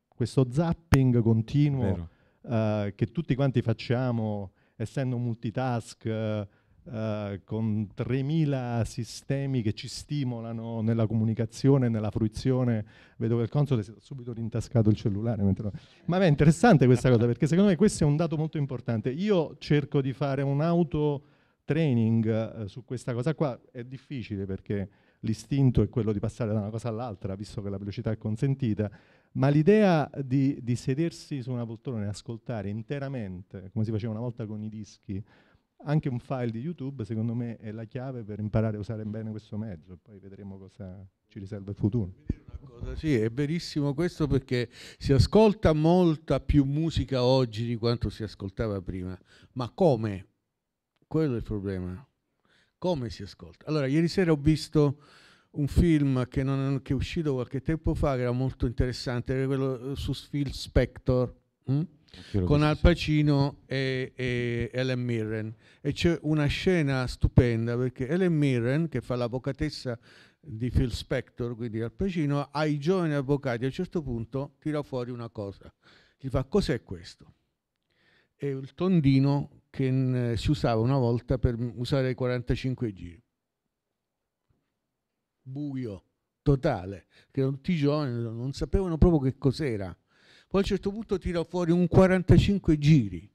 Questo zapping continuo uh, che tutti quanti facciamo, essendo multitask, Uh, con 3.000 sistemi che ci stimolano nella comunicazione, nella fruizione. Vedo che il console si è subito rintascato il cellulare. Mentre... Ma è interessante questa cosa perché secondo me questo è un dato molto importante. Io cerco di fare un auto training uh, su questa cosa qua, è difficile perché l'istinto è quello di passare da una cosa all'altra, visto che la velocità è consentita, ma l'idea di, di, sedersi su una poltrona e ascoltare interamente, come si faceva una volta con i dischi, anche un file di YouTube, secondo me è la chiave per imparare a usare bene questo mezzo e poi vedremo cosa ci riserva il futuro. sì, è verissimo questo perché si ascolta molta più musica oggi di quanto si ascoltava prima, ma come? Quello è il problema. Come si ascolta? Allora, ieri sera ho visto un film che, non, che, è uscito qualche tempo fa, che era molto interessante, era quello eh, su Phil Spector, hm? con Al Pacino e, e, Ellen Mirren. E c'è una scena stupenda perché Ellen Mirren, che fa l'avvocatessa di Phil Spector, quindi Al Pacino, ai giovani avvocati a un certo punto tira fuori una cosa. Gli fa, cos'è questo? È il tondino che n- si usava una volta per usare i 45 giri buio totale, che tutti i giovani non sapevano proprio che cos'era. Poi a un certo punto tira fuori un 45 giri.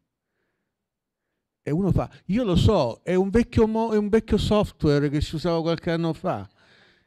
E uno fa, io lo so, è un vecchio, mo- è un vecchio software che si usava qualche anno fa.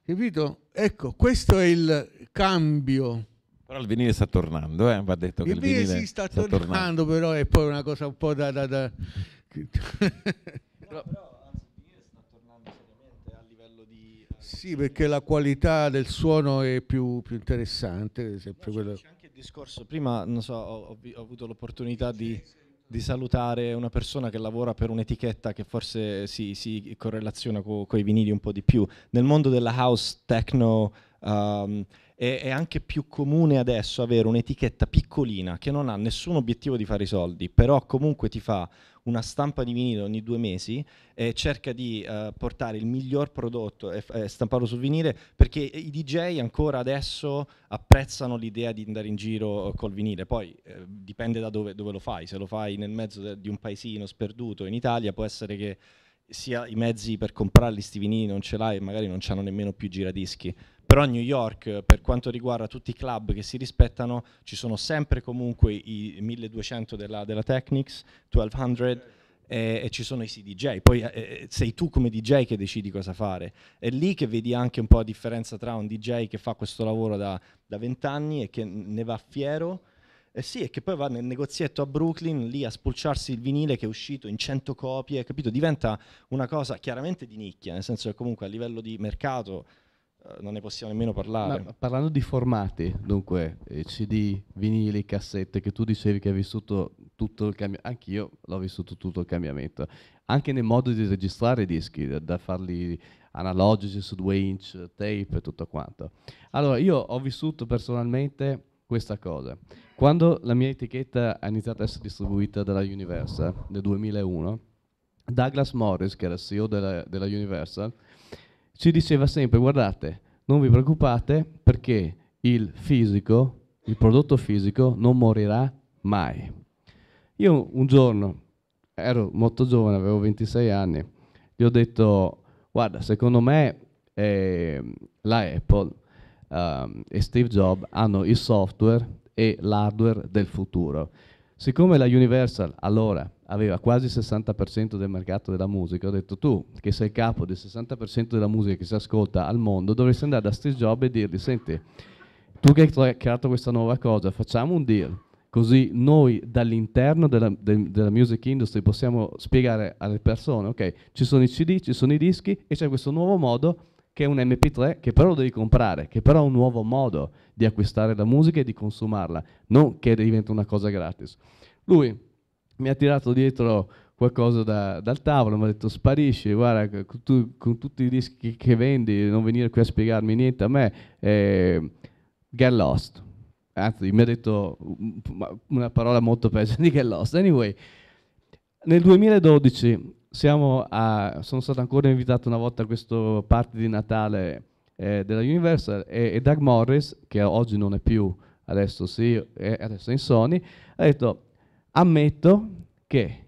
Capito? Ecco, questo è il cambio. Però il vinile sta tornando, eh? va detto che il, il vinile, vinile si sta, sta tornando, tornando, però è poi una cosa un po' da... da, da... però, però anzi, il vinile sta tornando seriamente a livello di... Eh, sì, perché la qualità del suono è più, più interessante. Sempre no, quello. C'è anche il discorso, prima non so, ho, ho, ho avuto l'opportunità di di salutare una persona che lavora per un'etichetta che forse si, si correlaziona con i vinili un po' di più. Nel mondo della house techno um, è, è, anche più comune adesso avere un'etichetta piccolina che non ha nessun obiettivo di fare i soldi, però comunque ti fa una stampa di vinile ogni due mesi e cerca di uh, portare il miglior prodotto e, e, stamparlo sul vinile perché i DJ ancora adesso apprezzano l'idea di andare in giro col vinile, poi eh, dipende da dove, dove, lo fai, se lo fai nel mezzo de, di un paesino sperduto in Italia può essere che sia i mezzi per comprarli sti vinili non ce l'hai magari non c'hanno nemmeno più giradischi però a New York per quanto riguarda tutti i club che si rispettano ci sono sempre comunque i 1200 della, della Technics, 1200 e, e, ci sono i CDJ, poi eh, eh, sei tu come DJ che decidi cosa fare. È lì che vedi anche un po' la differenza tra un DJ che fa questo lavoro da, da 20 anni e che ne va fiero, eh sì, e che poi va nel negozietto a Brooklyn lì a spulciarsi il vinile che è uscito in 100 copie, capito? Diventa una cosa chiaramente di nicchia, nel senso che comunque a livello di mercato eh, non ne possiamo nemmeno parlare. Ma, parlando di formati, dunque eh, CD, vinili, cassette, che tu dicevi che hai vissuto tutto il cambiamento, anch'io l'ho vissuto tutto il cambiamento, anche nel modo di registrare i dischi, da, da farli analogici su 2 inch, tape e tutto quanto. Allora, io ho vissuto personalmente questa cosa. Quando la mia etichetta ha iniziato a essere distribuita dalla Universal nel 2001, Douglas Morris, che era CEO della, della Universal, ci diceva sempre guardate, non vi preoccupate perché il fisico, il prodotto fisico non morirà mai. Io un giorno ero molto giovane, avevo 26 anni, gli ho detto guarda, secondo me eh, la Apple um, e Steve Jobs hanno il software e l'hardware del futuro. Siccome la Universal allora aveva quasi il 60% del mercato della musica, ho detto tu che sei capo del 60% della musica che si ascolta al mondo, dovresti andare da Steve Jobs e dirgli, senti, tu che hai creato questa nuova cosa, facciamo un deal, così noi dall'interno della, de, della music industry possiamo spiegare alle persone, ok, ci sono i CD, ci sono i dischi e c'è questo nuovo modo che è un MP3 che però lo devi comprare, che però è un nuovo modo di acquistare la musica e di consumarla, non che diventa una cosa gratis. Lui mi ha tirato dietro qualcosa da, dal tavolo, mi ha detto sparisci, guarda, tu, con tutti i dischi che vendi, non venire qui a spiegarmi niente a me, eh, get lost. Anzi, mi ha detto una parola molto peggio di get lost. Anyway, nel 2012 a, sono stato ancora invitato una volta a questo party di Natale eh, della Universal e, e, Doug Morris, che oggi non è più, adesso sì, è, adesso è in Sony, ha detto ammetto che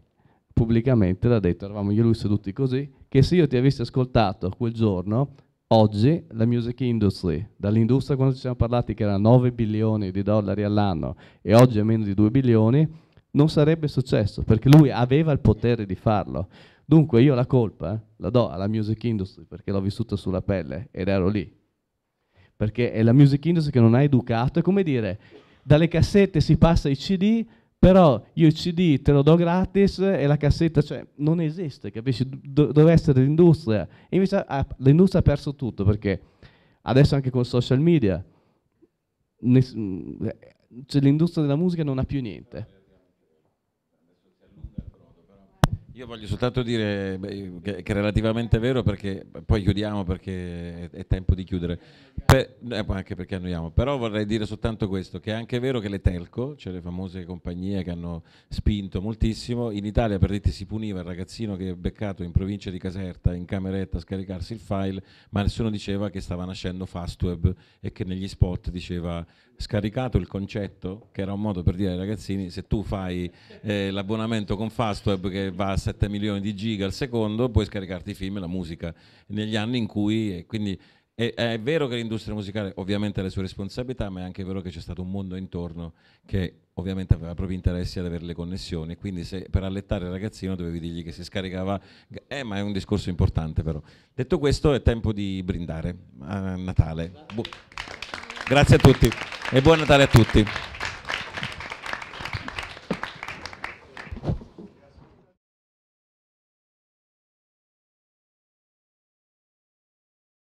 pubblicamente l'ha detto, eravamo io e lui seduti così, che se io ti avessi ascoltato quel giorno, oggi la music industry, dall'industria quando ci siamo parlati che era 9 bilioni di dollari all'anno e oggi è meno di 2 bilioni, non sarebbe successo perché lui aveva il potere di farlo. Dunque io la colpa eh, la do alla music industry perché l'ho vissuta sulla pelle ed ero lì. Perché è la music industry che non ha educato, è come dire, dalle cassette si passa ai CD, però io il CD te lo do gratis e la cassetta, cioè non esiste, capisci? Do- deve essere l'industria. E invece ah, l'industria ha perso tutto perché adesso anche con social media ness- cioè, l'industria della musica non ha più niente. Io voglio soltanto dire che, è relativamente vero perché poi chiudiamo perché è, tempo di chiudere, per, eh, anche perché annoiamo, però vorrei dire soltanto questo, che è anche vero che le telco, cioè le famose compagnie che hanno spinto moltissimo, in Italia per dirti si puniva il ragazzino che è beccato in provincia di Caserta in cameretta a scaricarsi il file, ma nessuno diceva che stava nascendo Fastweb e che negli spot diceva scaricato il concetto, che era un modo per dire ai ragazzini, se tu fai eh, l'abbonamento con Fastweb che va a 7 milioni di giga al secondo, puoi scaricarti i film e la musica negli anni in cui, quindi è, è, vero che l'industria musicale ovviamente ha le sue responsabilità, ma è anche vero che c'è stato un mondo intorno che ovviamente aveva proprio interessi ad avere le connessioni, quindi se per allettare il ragazzino dovevi dirgli che si scaricava, eh, ma è un discorso importante però. Detto questo è tempo di brindare a Natale. Bu- Grazie a tutti e buon Natale a tutti.